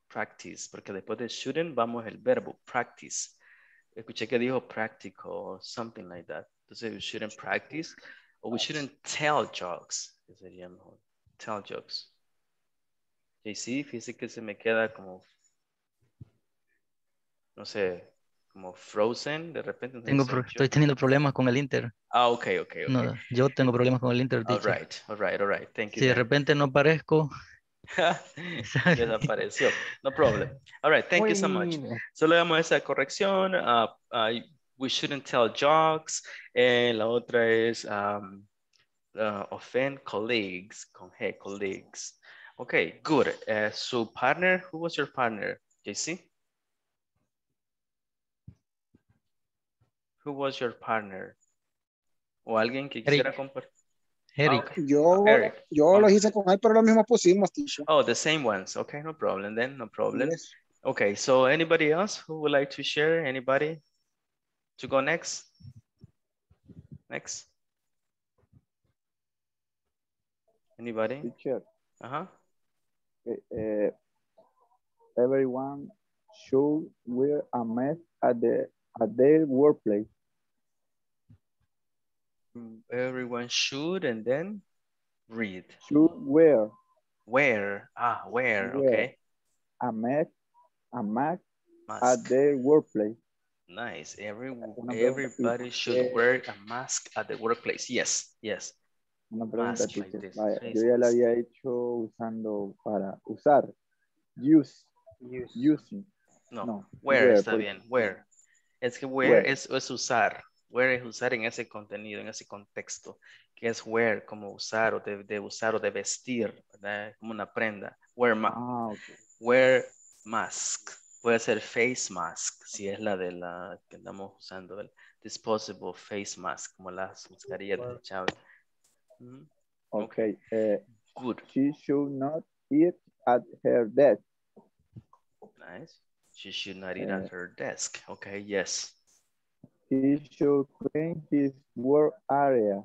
Practice, porque después de shouldn't vamos el verbo practice. Escuché que dijo practical, something like that. Entonces, we shouldn't practice, o we shouldn't tell jokes, que sería mejor. Tell jokes. JC, fíjese que se me queda como, no sé, como frozen de repente. Tengo pro- estoy teniendo problemas con el Inter. Ah, ok, ok, ok. No, yo tengo problemas con el Inter, All right, all right, all right. Thank you. Si de repente no aparezco, Desapareció. No problem. All right, thank you so much. Solo damos esa corrección. uh, uh, we shouldn't tell jokes. And la otra es um, uh, offend colleagues, con G, colleagues. Okay, good. Uh, so partner, who was your partner? JC? Who was your partner? O alguien que quisiera compartir. Eric. Yo, Eric. yo lo hice con él, pero lo mismo pusimos, teacher. Oh, the same ones. Okay, no problem then, no problem. Okay, so anybody else who would like to share? Anybody to go next? Next. Anybody? Teacher, Uh-huh. eh, everyone should wear a mask at the at their workplace. Everyone should and then read. Should wear Where? Ah, where? Where? Okay. a mask a mask Mask. at their workplace. Nice. Every, everybody should wear a mask at the workplace. Yes, yes. Una pregunta, Mask like Vaya, yo ya la había hecho usando para usar. Use. Using. No, No, where where, está por- bien, where. Es que where, Where. Es, es usar. Where es usar en ese contenido, en ese contexto. Que es wear, como usar o de, de usar o de vestir, ¿verdad? Como una prenda. Wear, ma Ah, ok. wear mask. Puede ser face mask, si es la de la que andamos usando, el disposable face mask, como las mascarillas desechables. Mm, Okay. Uh, Good. she should not eat at her desk. Nice. She should not eat at her desk. Okay, yes. He should clean his work area.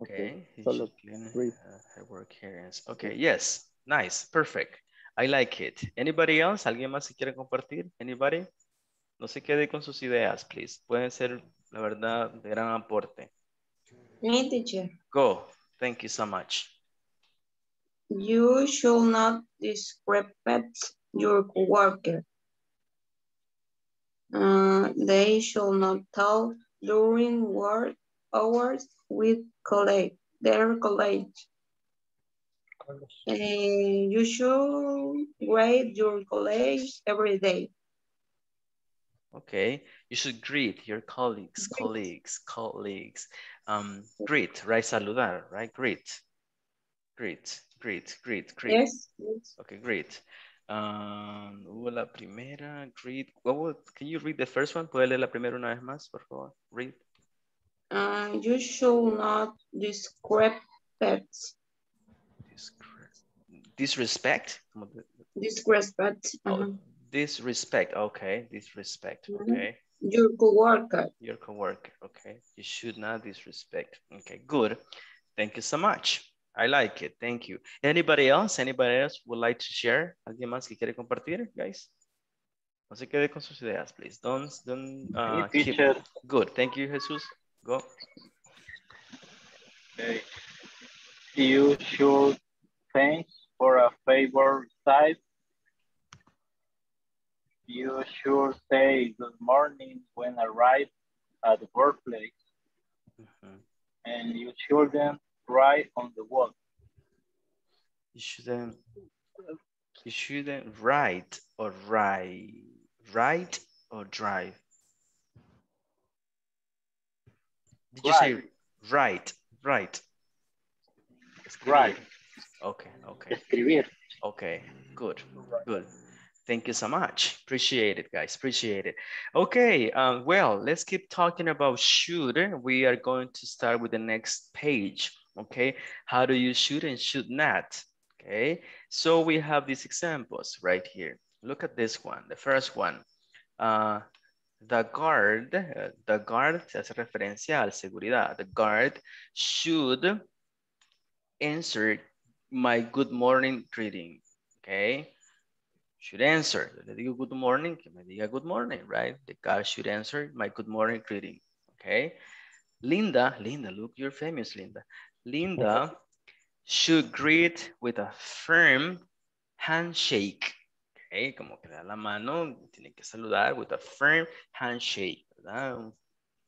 Okay. He solo should clean uh, work areas. Okay, yes. Nice. Perfect. I like it. Anybody else? ¿Alguien más que quiere compartir? Anybody? No se quede con sus ideas, please. Pueden ser, la verdad, de gran aporte. Me, teacher. Go. Thank you so much. You should not disrespect your coworker. Uh, they should not talk during work hours with colleague, their colleagues. Uh, you should grade your colleagues every day. Okay. You should greet your colleagues, colleagues, colleagues. Um, greet, right? Saludar, right? Greet. Greet, greet, greet, greet. Yes, yes. Okay, great. Um, hubo la primera, greet. What can you read the first one? ¿Puede leer la primera una vez más, por favor? Read. Uh, you should not disrespect, Disrespect. Como de- disrespect Oh, uh-huh, disrespect. Okay, disrespect. Mhm. Okay. your coworker. Your coworker. Okay. You should not disrespect. Okay, good. Thank you so much. I like it. Thank you. Anybody else? Anybody else would like to share? ¿Alguien más que quiere compartir, guys? No se quede con sus ideas, please. Don't, don't uh, keep. Good. Thank you, Jesus. Go. Okay. You should thank for a favor side. You should say good morning when arrive at the workplace. And you shouldn't write on the wall. You shouldn't. You shouldn't write or write. Write or drive. Did you say write? Write. Right. Okay. Okay. Escribir. Okay. Good. Good. Thank you so much. Appreciate it, guys. Appreciate it. Okay. Um, well, let's keep talking about should. We are going to start with the next page. Okay. How do you should and should not? Okay. So we have these examples right here. Look at this one. The first one. Uh, the guard, uh, the guard se hace referencia al seguridad. The guard should answer my good morning greeting. Okay. Should answer. Le digo good morning, que me diga good morning, right? The guard should answer my good morning greeting. Okay. Linda, Linda, look, you're famous, Linda. Linda should greet with a firm handshake. Okay, como que da la mano, tiene que saludar with a firm handshake, ¿verdad? Un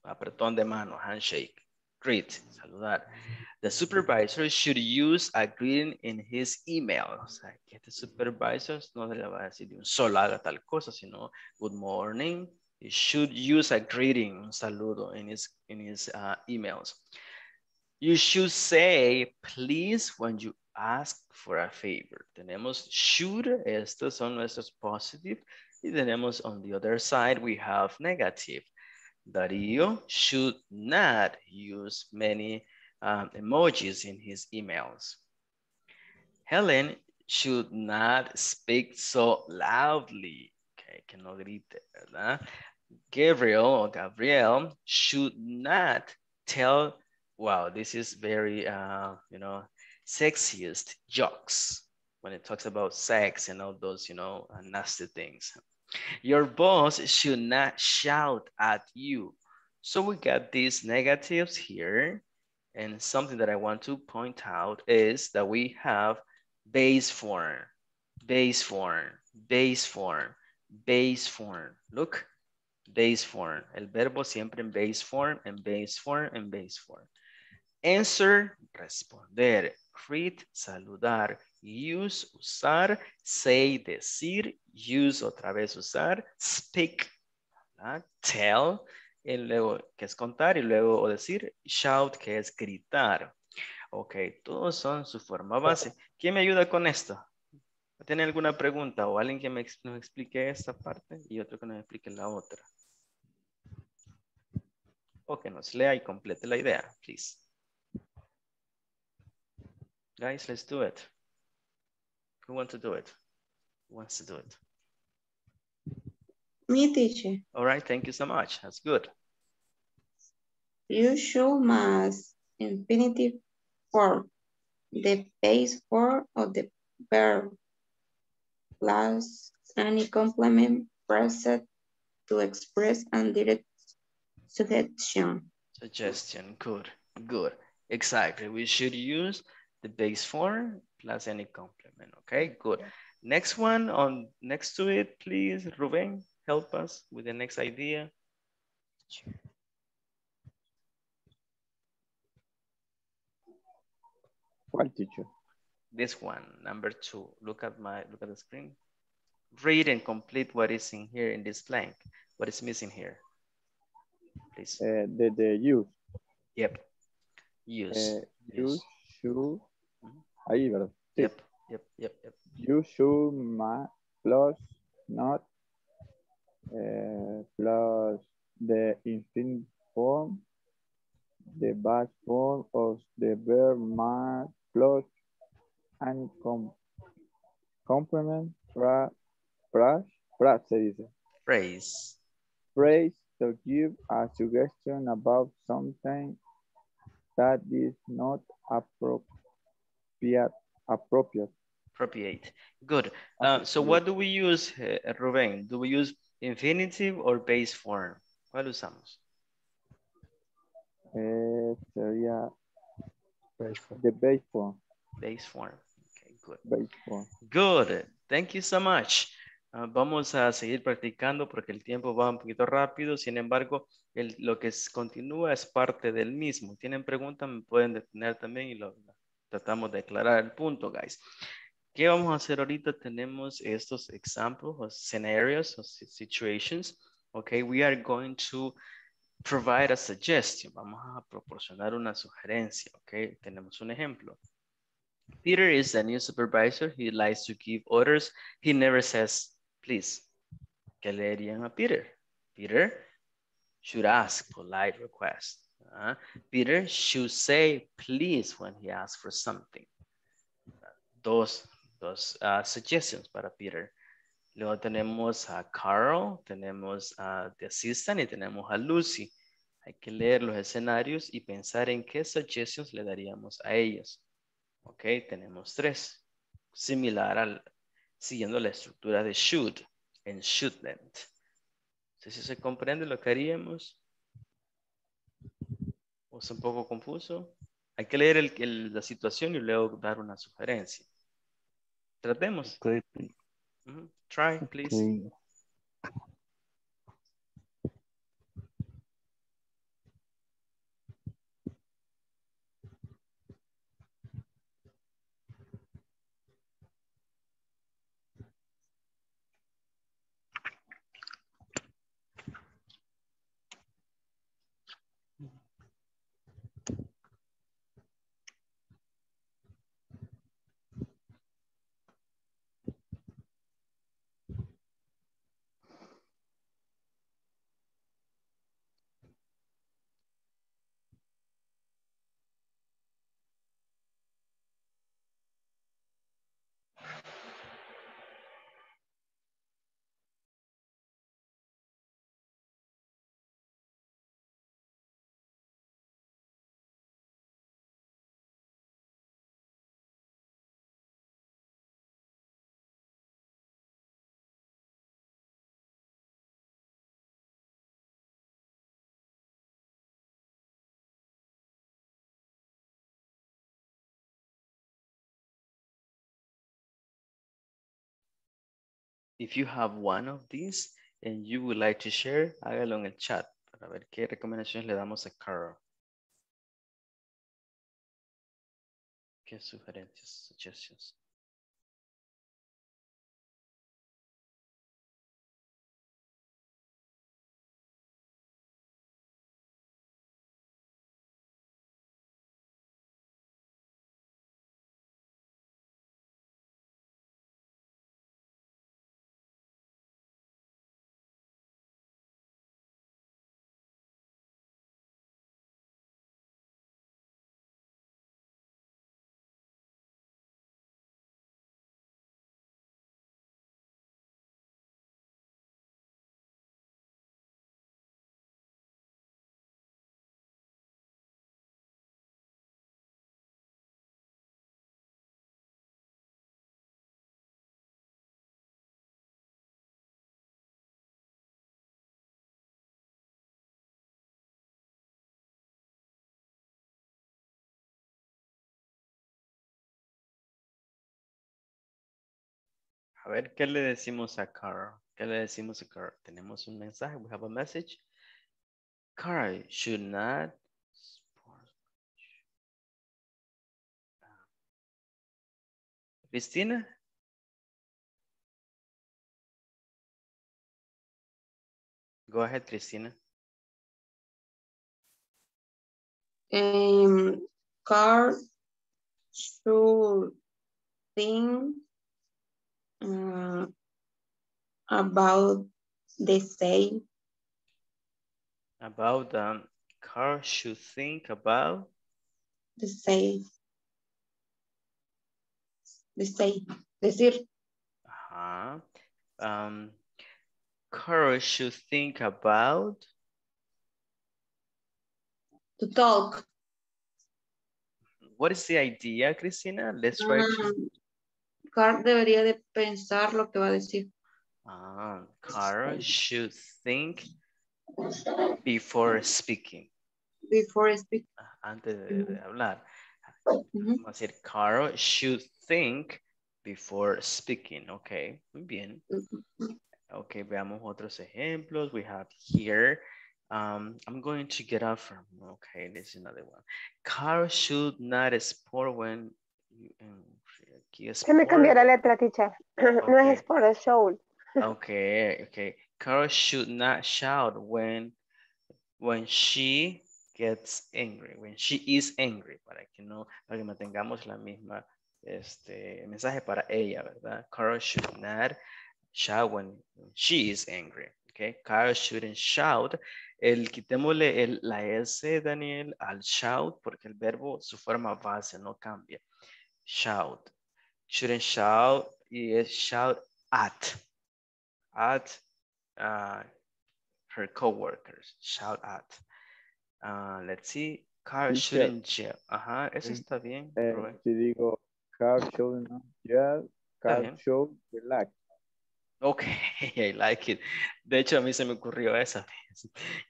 apretón de mano, handshake. Greet, saludar. The supervisor should use a greeting in his email. O sea, que este supervisor no le va a decir de un solo haga tal cosa, sino good morning. He should use a greeting, saludo in his, in his uh, emails. You should say please when you ask for a favor. Tenemos should, estos son nuestros positive. Y tenemos on the other side, we have negative. Darío should not use many um, emojis in his emails. Helen should not speak so loudly. Okay, que no grite, ¿verdad? Gabriel or Gabriel should not tell, wow, this is very, uh, you know, sexiest jokes when it talks about sex and all those, you know, nasty things. Your boss should not shout at you. So we got these negatives here. And something that I want to point out is that we have base form, base form, base form, base form. Look, base form. El verbo siempre en base form, en base form, en base form. Answer, responder. Greet, saludar. Use, usar. Say, decir. Use, otra vez usar. Speak, ¿verdad? tell. Y luego, que es contar. Y luego o decir. Shout, que es gritar. Ok, todos son su forma base. ¿Quién me ayuda con esto? ¿Tiene alguna pregunta o alguien que me, nos explique esta parte y otro que nos explique la otra? O que nos lea y complete la idea, please. Guys, let's do it. Who wants to do it? Who wants to do it? Me, teacher. All right, thank you so much. That's good. You should must infinitive form the base form of the verb plus any complement present to express and direct suggestion. Suggestion, good, good. Exactly, we should use the base form plus any complement, okay, good. Next one on next to it, please, Ruben, help us with the next idea. ¿Cuál teacher? This one, number two, look at my, look at the screen. Read and complete what is in here in this blank. What is missing here? Please. Eh, de, de use. Yep. Use. Eh, you should. Ahí, ¿verdad? Sí. Yep, yep, yep, yep. You should ma plus not eh, plus the infinite form, the base form of the verb must plus and com complement fra phrase, phrase se dice. Phrase. Phrase to give a suggestion about something that is not appropriate appropriate. Appropriate. Good. Uh, so what do we use, uh, Ruben? Do we use infinitive or base form? ¿Cuál usamos? Eh, sería the base form. Base form. Good. Good. Thank you so much. Ah, vamos a seguir practicando porque el tiempo va un poquito rápido. Sin embargo, el- lo que es- continúa es parte del mismo. ¿Tienen preguntas? Me pueden detener también y lo tratamos de aclarar el punto, guys. ¿Qué vamos a hacer ahorita? Tenemos estos examples o scenarios o si- situations. Okay, we are going to provide a suggestion. Vamos a proporcionar una sugerencia. Okay, tenemos un ejemplo. Peter is the new supervisor. He likes to give orders. He never says, please. ¿Qué le dirían a Peter? Peter should ask polite request. Ah, Peter should say please when he asks for something. Dos, dos ah, suggestions para Peter. Luego tenemos a Carl, tenemos a The Assistant y tenemos a Lucy. Hay que leer los escenarios y pensar en qué suggestions le daríamos a ellos. Ok, tenemos tres. Similar al, siguiendo la estructura de should en shouldn't. No sé si se comprende lo que haríamos. ¿O es un poco confuso? Hay que leer el- el- la situación y luego dar una sugerencia. Tratemos. Ujú. Try, please. Okay. If you have one of these and you would like to share, hágalo en el chat para ver qué recomendaciones le damos a Carl. ¿Qué sugerencias, suggestions? A ver, ¿qué le decimos a Carl? ¿Qué le decimos a Carl? Tenemos un mensaje. We have a message. Carl should not Cristina? Go ahead, Cristina. Um, car should think uh, about the same. About um, car should think about The same. The same. Decir, uh-huh. um, car should think about to talk. what is the idea, Cristina? Let's try to Um, Car debería de pensar lo que va a decir. Ah, Carl should think before speaking. Before speaking. Antes de, de hablar. Vamos a decir, Carl should think before speaking. Ok, muy bien. Ok, veamos otros ejemplos. We have here. Um, I'm going to get out from. Okay, this is another one. Carl should not sport when. Aquí Se me sport. cambió la letra, teacher. No es por el show. Okay, okay. Carol should not shout when when she gets angry, when she is angry, para que no, para que mantengamos la misma este mensaje para ella, ¿verdad? Carol should not shout when she is angry. Okay, Carol shouldn't shout. El quitémosle el, la S, Daniel, al shout, porque el verbo, su forma base no cambia. Shout. Shouldn't shout y es shout at at uh, her coworkers. Shout at. Uh, let's see. Car shouldn't yell. Ajá, eso está bien. Eh, si digo car show not yell, car show relax. Ok, I like it. De hecho, a mí se me ocurrió esa.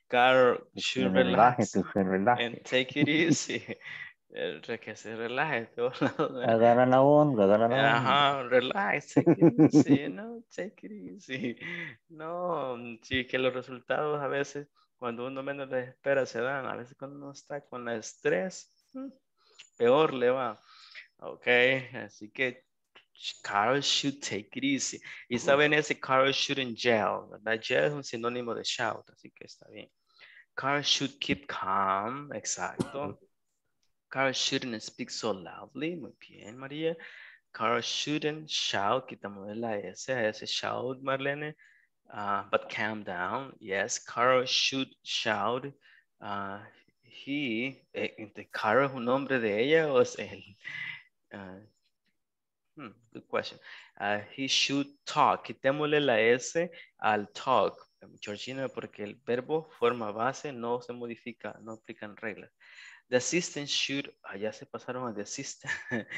Car should relax and take it easy. Que se relaje. de todos lados, ¿verdad? Agarra la onda, agarra la onda. Ajá, relax, take it easy, no, take it easy. No, sí, que los resultados a veces, cuando uno menos les espera, se dan. A veces cuando uno está con el estrés, mm, peor le va. Ok, así que Carol should take it easy. Y saben ese Carol shouldn't yell, ¿verdad? Yell es un sinónimo de shout, así que está bien. Carol should keep calm, exacto. Carol shouldn't speak so loudly. Muy bien, María. Carol shouldn't shout. Quitamos la S a ese shout, Marlene. Uh, but calm down. Yes, Carol should shout. Uh, he, eh, ¿de Carol es un nombre de ella o es él? Uh, hmm, good question. He should talk. Quitémosle la S al talk. Georgina, porque el verbo forma base no se modifica, no aplican reglas. The assistant should, ah, ya se pasaron a the assistant,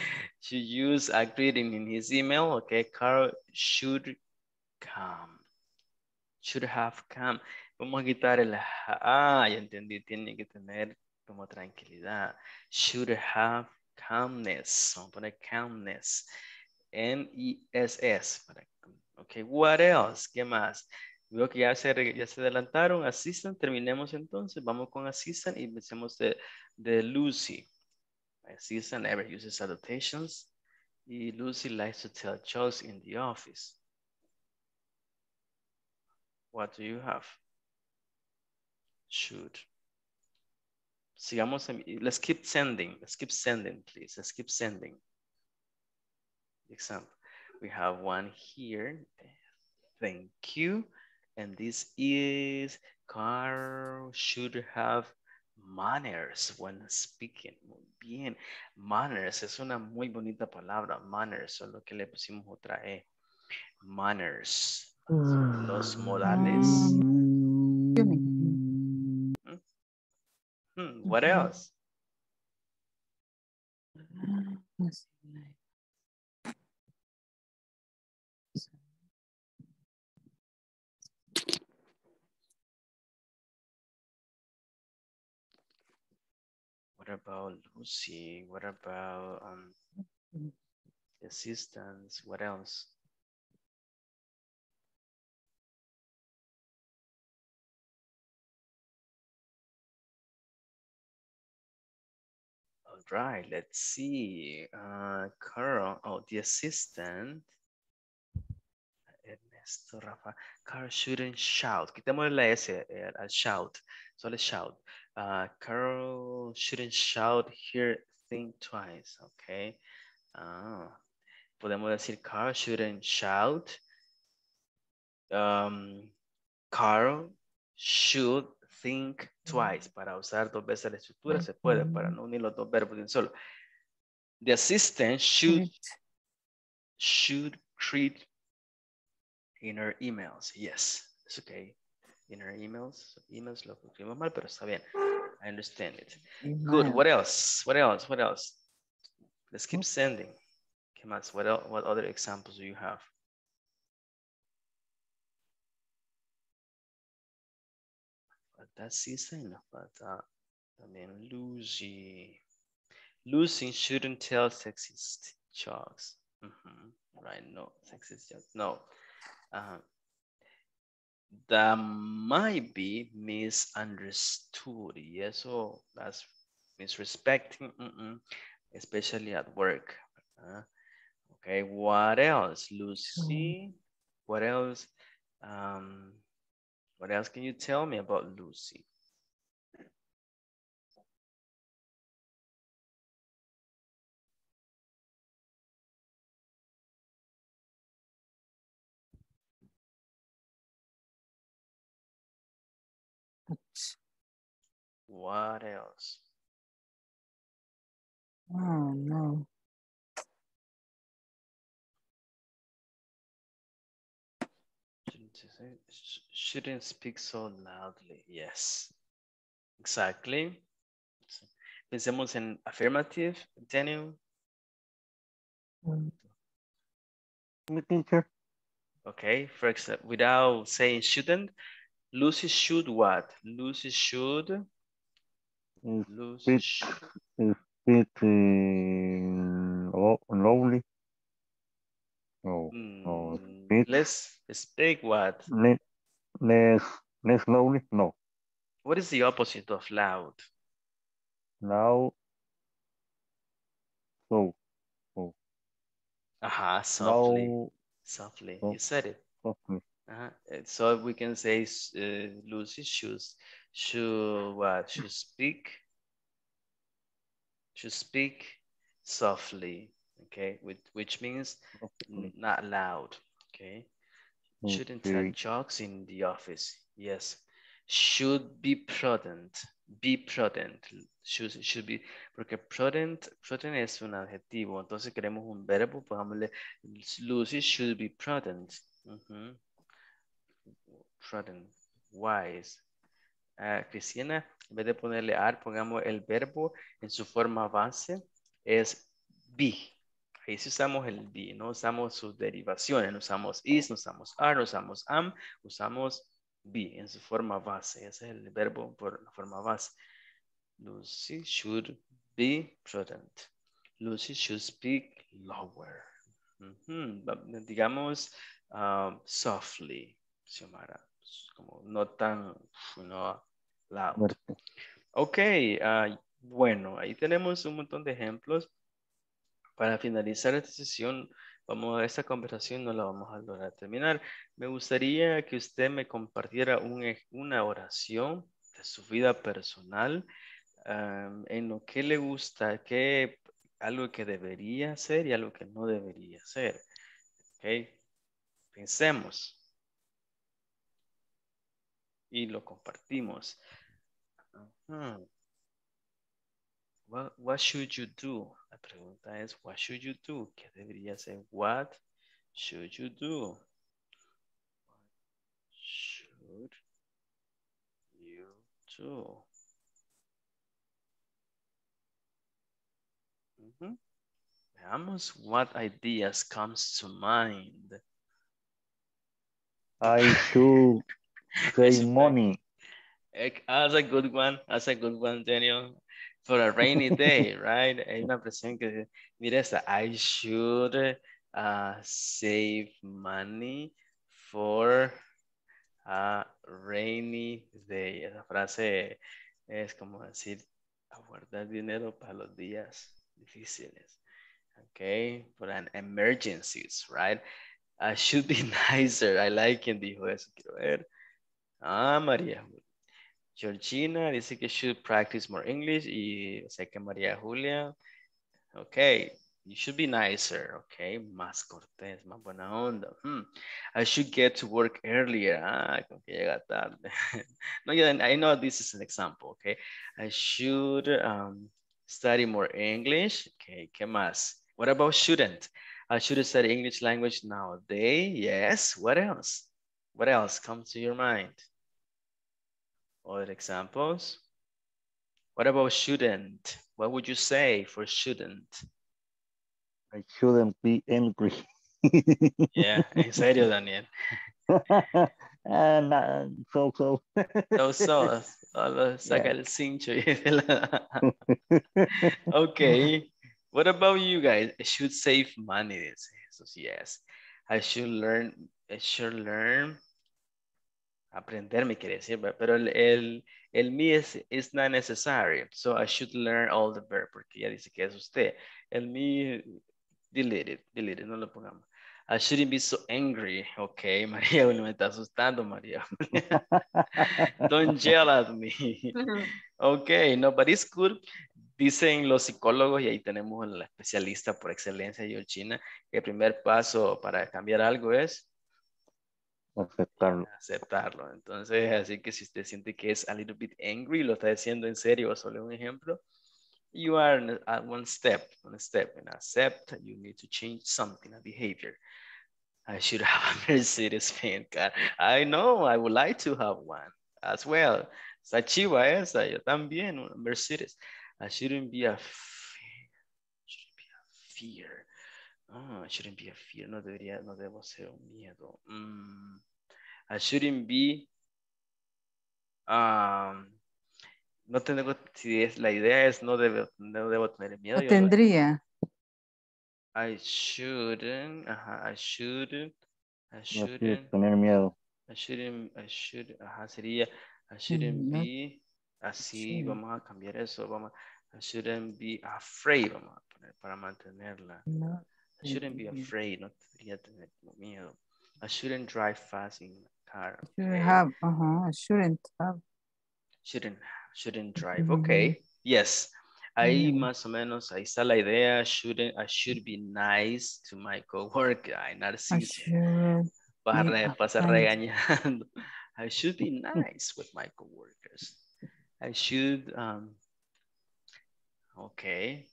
should use a greeting in his email. Okay, Carl should come. Should have come. Vamos a quitar el, ah, ya entendí, tiene que tener como tranquilidad. Should have calmness. Vamos a poner calmness. N-E-S-S. Ok, what else? ¿Qué más? Veo que ya se, ya se adelantaron. Assistant, terminemos entonces. Vamos con assistant y empecemos de, de Lucy. Assistant never uses adaptations. Lucy likes to tell jokes in the office. What do you have? Should. Sigamos. Let's keep sending. Let's keep sending, please. Let's keep sending. Example. We have one here. Thank you. And this is Carl should have manners when speaking. Muy bien. Manners es una muy bonita palabra. Manners, solo que le pusimos otra E. Manners. Los modales. Hmm, what else? What about Lucy? What about um, assistance? What else? All right, let's see. Uh, Carl, oh, the assistant. Ernesto, Rafa. Carl shouldn't shout. Quitémosle la S eh, al shout. Solo shout. Uh, Carl shouldn't shout here, think twice, okay? Ah, podemos decir Carl shouldn't shout. Um, Carl should think twice. Para usar dos veces la estructura se puede, para no unir los dos verbos de un solo. The assistant should, should create in her emails. Yes, it's okay. In her emails, emails lo escribimos mal, pero está bien. I understand it. Good. What else? What else? What else? Let's keep sending. ¿Qué más? What, el- what other examples do you have? Cisa y nos falta también Lucy. Lucy shouldn't tell sexist jokes. Mhm, Right, no, sexist jokes. No. Uh, that might be misunderstood. Y eso, that's misrespecting, mm-mm, especially at work. ¿verdad? Okay, what else, Lucy? What else? Um, what else can you tell me about Lucy? What else? Oh, no. Shouldn't say- sh- Shouldn't speak so loudly. Yes, exactly. Pensemos en affirmative, Daniel. Mi teacher. Okay, for example, without saying shouldn't, Lucy should what? Lucy should. Lucy Speak, speak uh, lo- loudly. No, no. Speak Let's speak what? le- less, less slowly. No. What is the opposite of loud? Now. So. So. Aha, softly. Now. Softly. so- You said it. softly. Uh, So we can say uh, Lucy should should what? Should speak. Should speak softly. Okay, with which means not loud. Okay. Shouldn't tell jokes in the office. Yes. Should be prudent. Be prudent. Should, should be, porque prudent, prudent es un adjetivo. Entonces queremos un verbo, pongámosle Lucy should be prudent. Ujú. Prudent. Wise. Ah, Cristina, en vez de ponerle are, pongamos el verbo en su forma base. Es be. Ahí sí usamos el be, no usamos sus derivaciones, no usamos is, no usamos are, no usamos am, usamos be en su forma base. Ese es el verbo por la forma base. Lucy should be prudent. Lucy should speak lower. Digamos um, softly, Xiomara, como no tan no, loud. Fuerte. Ok, ah, bueno, ahí tenemos un montón de ejemplos. Para finalizar esta sesión, vamos a esta conversación no la vamos a lograr terminar. Me gustaría que usted me compartiera un una oración de su vida personal, en lo que le gusta, que algo que debería hacer y algo que no debería hacer. Ok, pensemos y lo compartimos. What, what should you do? La pregunta es, what should you do? ¿Qué debería hacer? What should you do? Should you do? Veamos what ideas comes to mind. I should save money. That's a good one. That's a good one, Daniel. For a rainy day, right? Hay una expresión que mira esta, I should uh, save money for a rainy day. Esa frase es como decir, guardar dinero para los días difíciles. Okay, for an emergencies, right? I should be nicer. I like quien dijo eso. Quiero ver. Ah, María. Georgina dice que should practice more English y sé que María Julia. Okay, you should be nicer. Okay, más cortés, más buena onda. Hmm. I should get to work earlier. Ah, con que llega tarde. no, I know this is an example. Okay, I should um, study more English. Okay, ¿qué más? What about shouldn't? I should study English language nowadays. Yes. What else? What else comes to your mind? Other examples? What about shouldn't? What would you say for shouldn't? I shouldn't be angry. Yeah, en serio, Daniel. Ah, nah, so, so. So, so, solo saca el cincho. okay. What about you guys? I should save money. Jesús. Yes. I should learn. I should learn. Aprender me quiere decir, pero el, el, el me es is not necessary. So I should learn all the verb porque ya dice que es usted. El me, delete it, delete it, no lo pongamos. I shouldn't be so angry. Okay, María me está asustando, María. Don't yell at me. Ok, no, but it's good. Dicen los psicólogos, y ahí tenemos a la especialista por excelencia, Georgina, que el primer paso para cambiar algo es Aceptarlo. aceptarlo. Entonces, así que si usted siente que es a little bit angry, lo está diciendo en serio solo un ejemplo, you are at one step, one step, and accept you need to change something, a behavior. I should have a Mercedes Benz car. I know, I would like to have one as well. Está chiva esa, yo también, Mercedes. I shouldn't be a fear. Shouldn't be a fear. I shouldn't be a fear. No debería, no debo ser un miedo. Mm. I shouldn't be. Um, no tengo, si es, la idea es no debo, no debo tener miedo. No yo- tendría. I shouldn't, ajá, I shouldn't, I No shouldn't, tienes tener miedo. I shouldn't, I should, ajá, sería, I shouldn't Mm, no be, así, vamos a cambiar eso, vamos, I shouldn't be afraid, vamos a poner para mantenerla. No I shouldn't be afraid, no debería tener miedo. I shouldn't drive fast in a car. Shouldn't okay. have, ajá, I shouldn't have. Shouldn't, shouldn't drive. Ujú. Okay. Yes. Ahí Mm. más o menos, ahí está la idea. Shouldn't, I should be nice to my coworker. Ay, I Narciso. should Vas a be re- a vas a friend. regañando. I should be nice with my coworkers. I should, um, okay.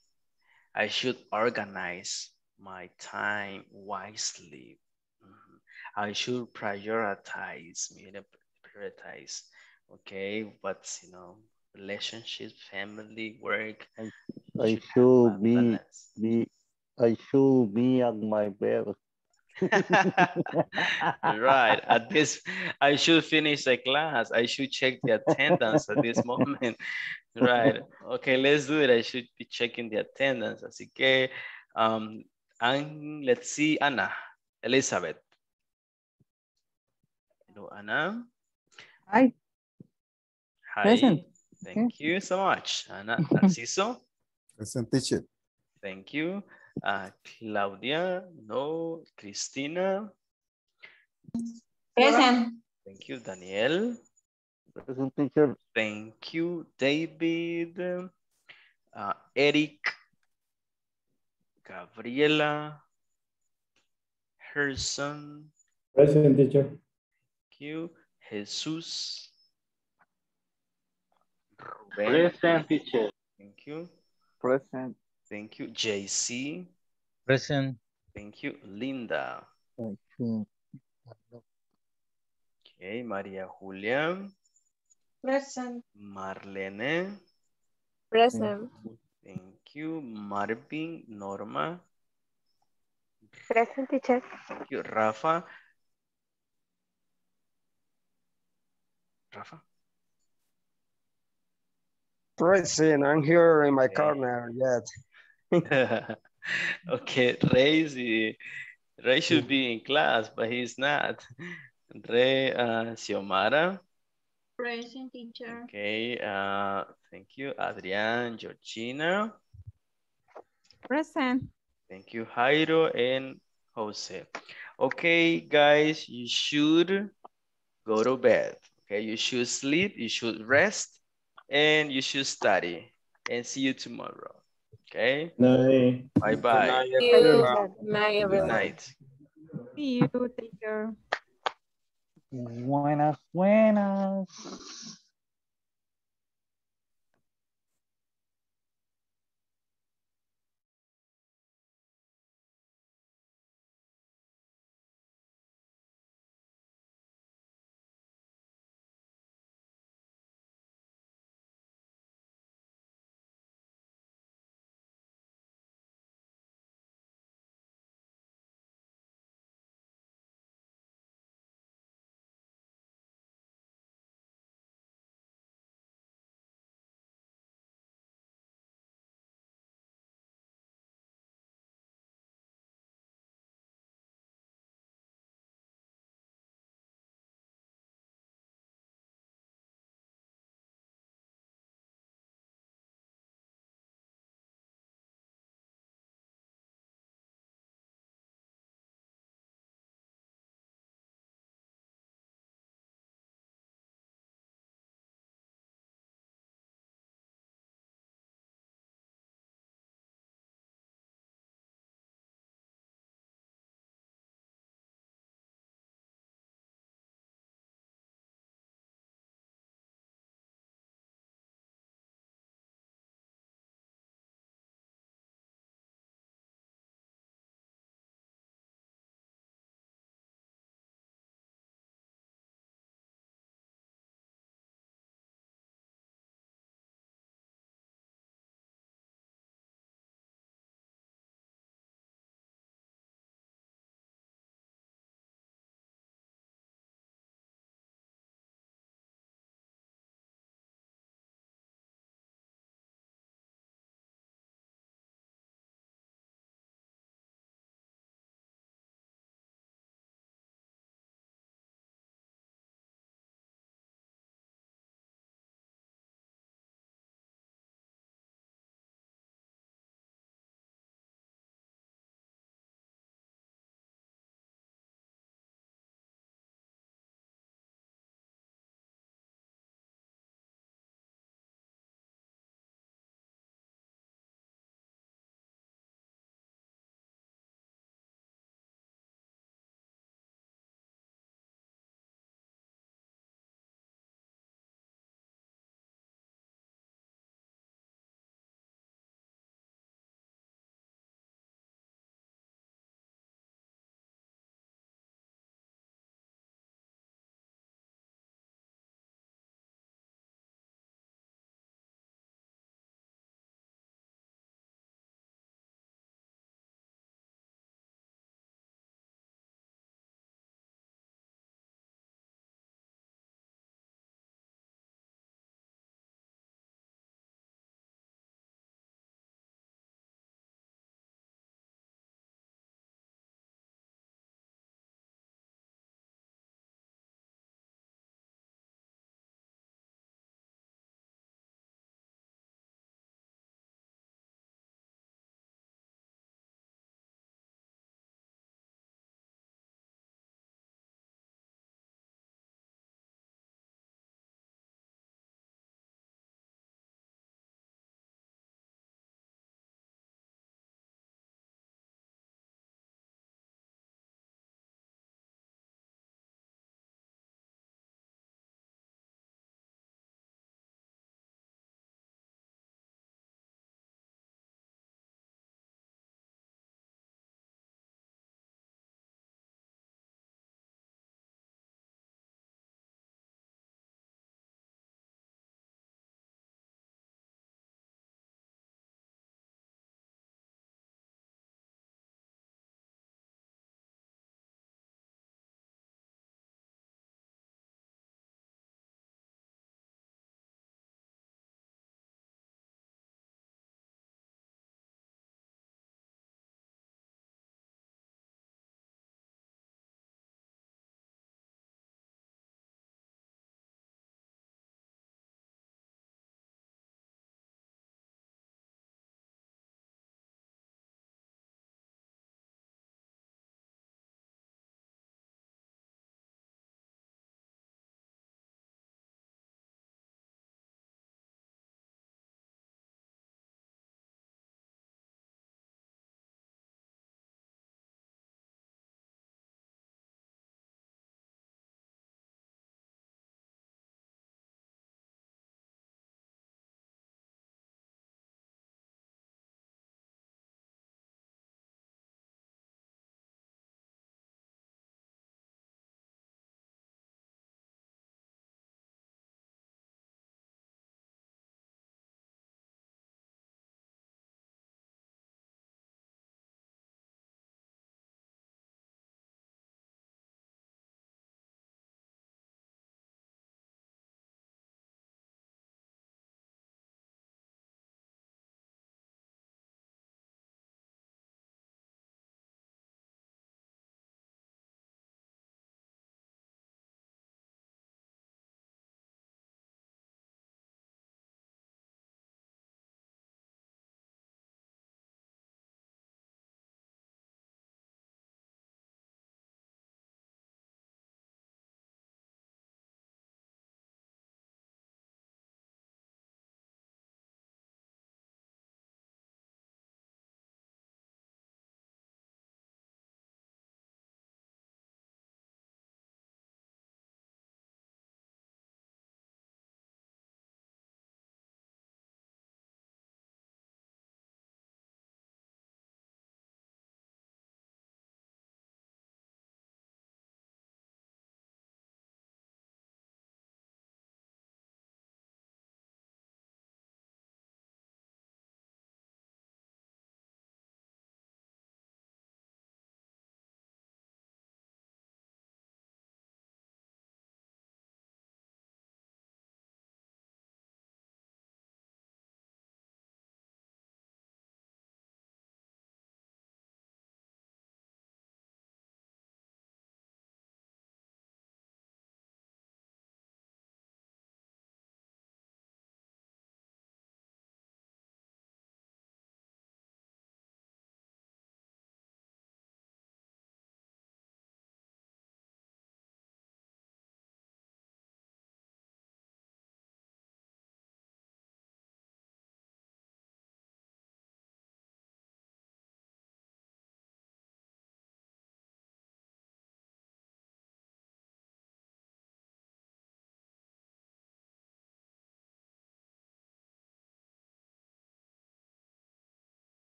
I should organize my time wisely. I should prioritize, prioritize. Okay, but you know, relationships, family, work. I should should be, balance. be, I should be at my best. right. At this, I should finish the class. I should check the attendance at this moment. Right. Okay, let's do it. I should be checking the attendance. Así que, um, and let's see, Anna, Elizabeth. Hello, Anna. Hi, Hi. Present. Thank you so much. Anna, Narciso. Present teacher. Thank you. Uh, Claudia, no. Cristina. Present. Thank you, Daniel. Present teacher. Thank you, David. Uh, Eric. Gabriela. Herson. Present teacher. Thank you. Jesus. Ruben. Present teacher. Thank you. Present. Thank you. JC. Present. Thank you. Linda. I should- Okay, María Julia. Present. Marlene. Present. Thank you. Marvin. Norma. Present teacher. Thank you. Rafa. Rafa. Present. I'm here in my corner yet. okay, Ray, sí. Ray should be in class, but he's not. Ray uh, Xiomara. Present teacher. Okay, uh, thank you. Adrián, Georgina. Present. Thank you, Jairo and Jose. Okay, guys, you should go to bed. Okay, you should sleep, you should rest, and you should study. And see you tomorrow. Okay? Night. Bye-bye. Thank you. Good night, Good night. See you. Take care. Buenas, buenas.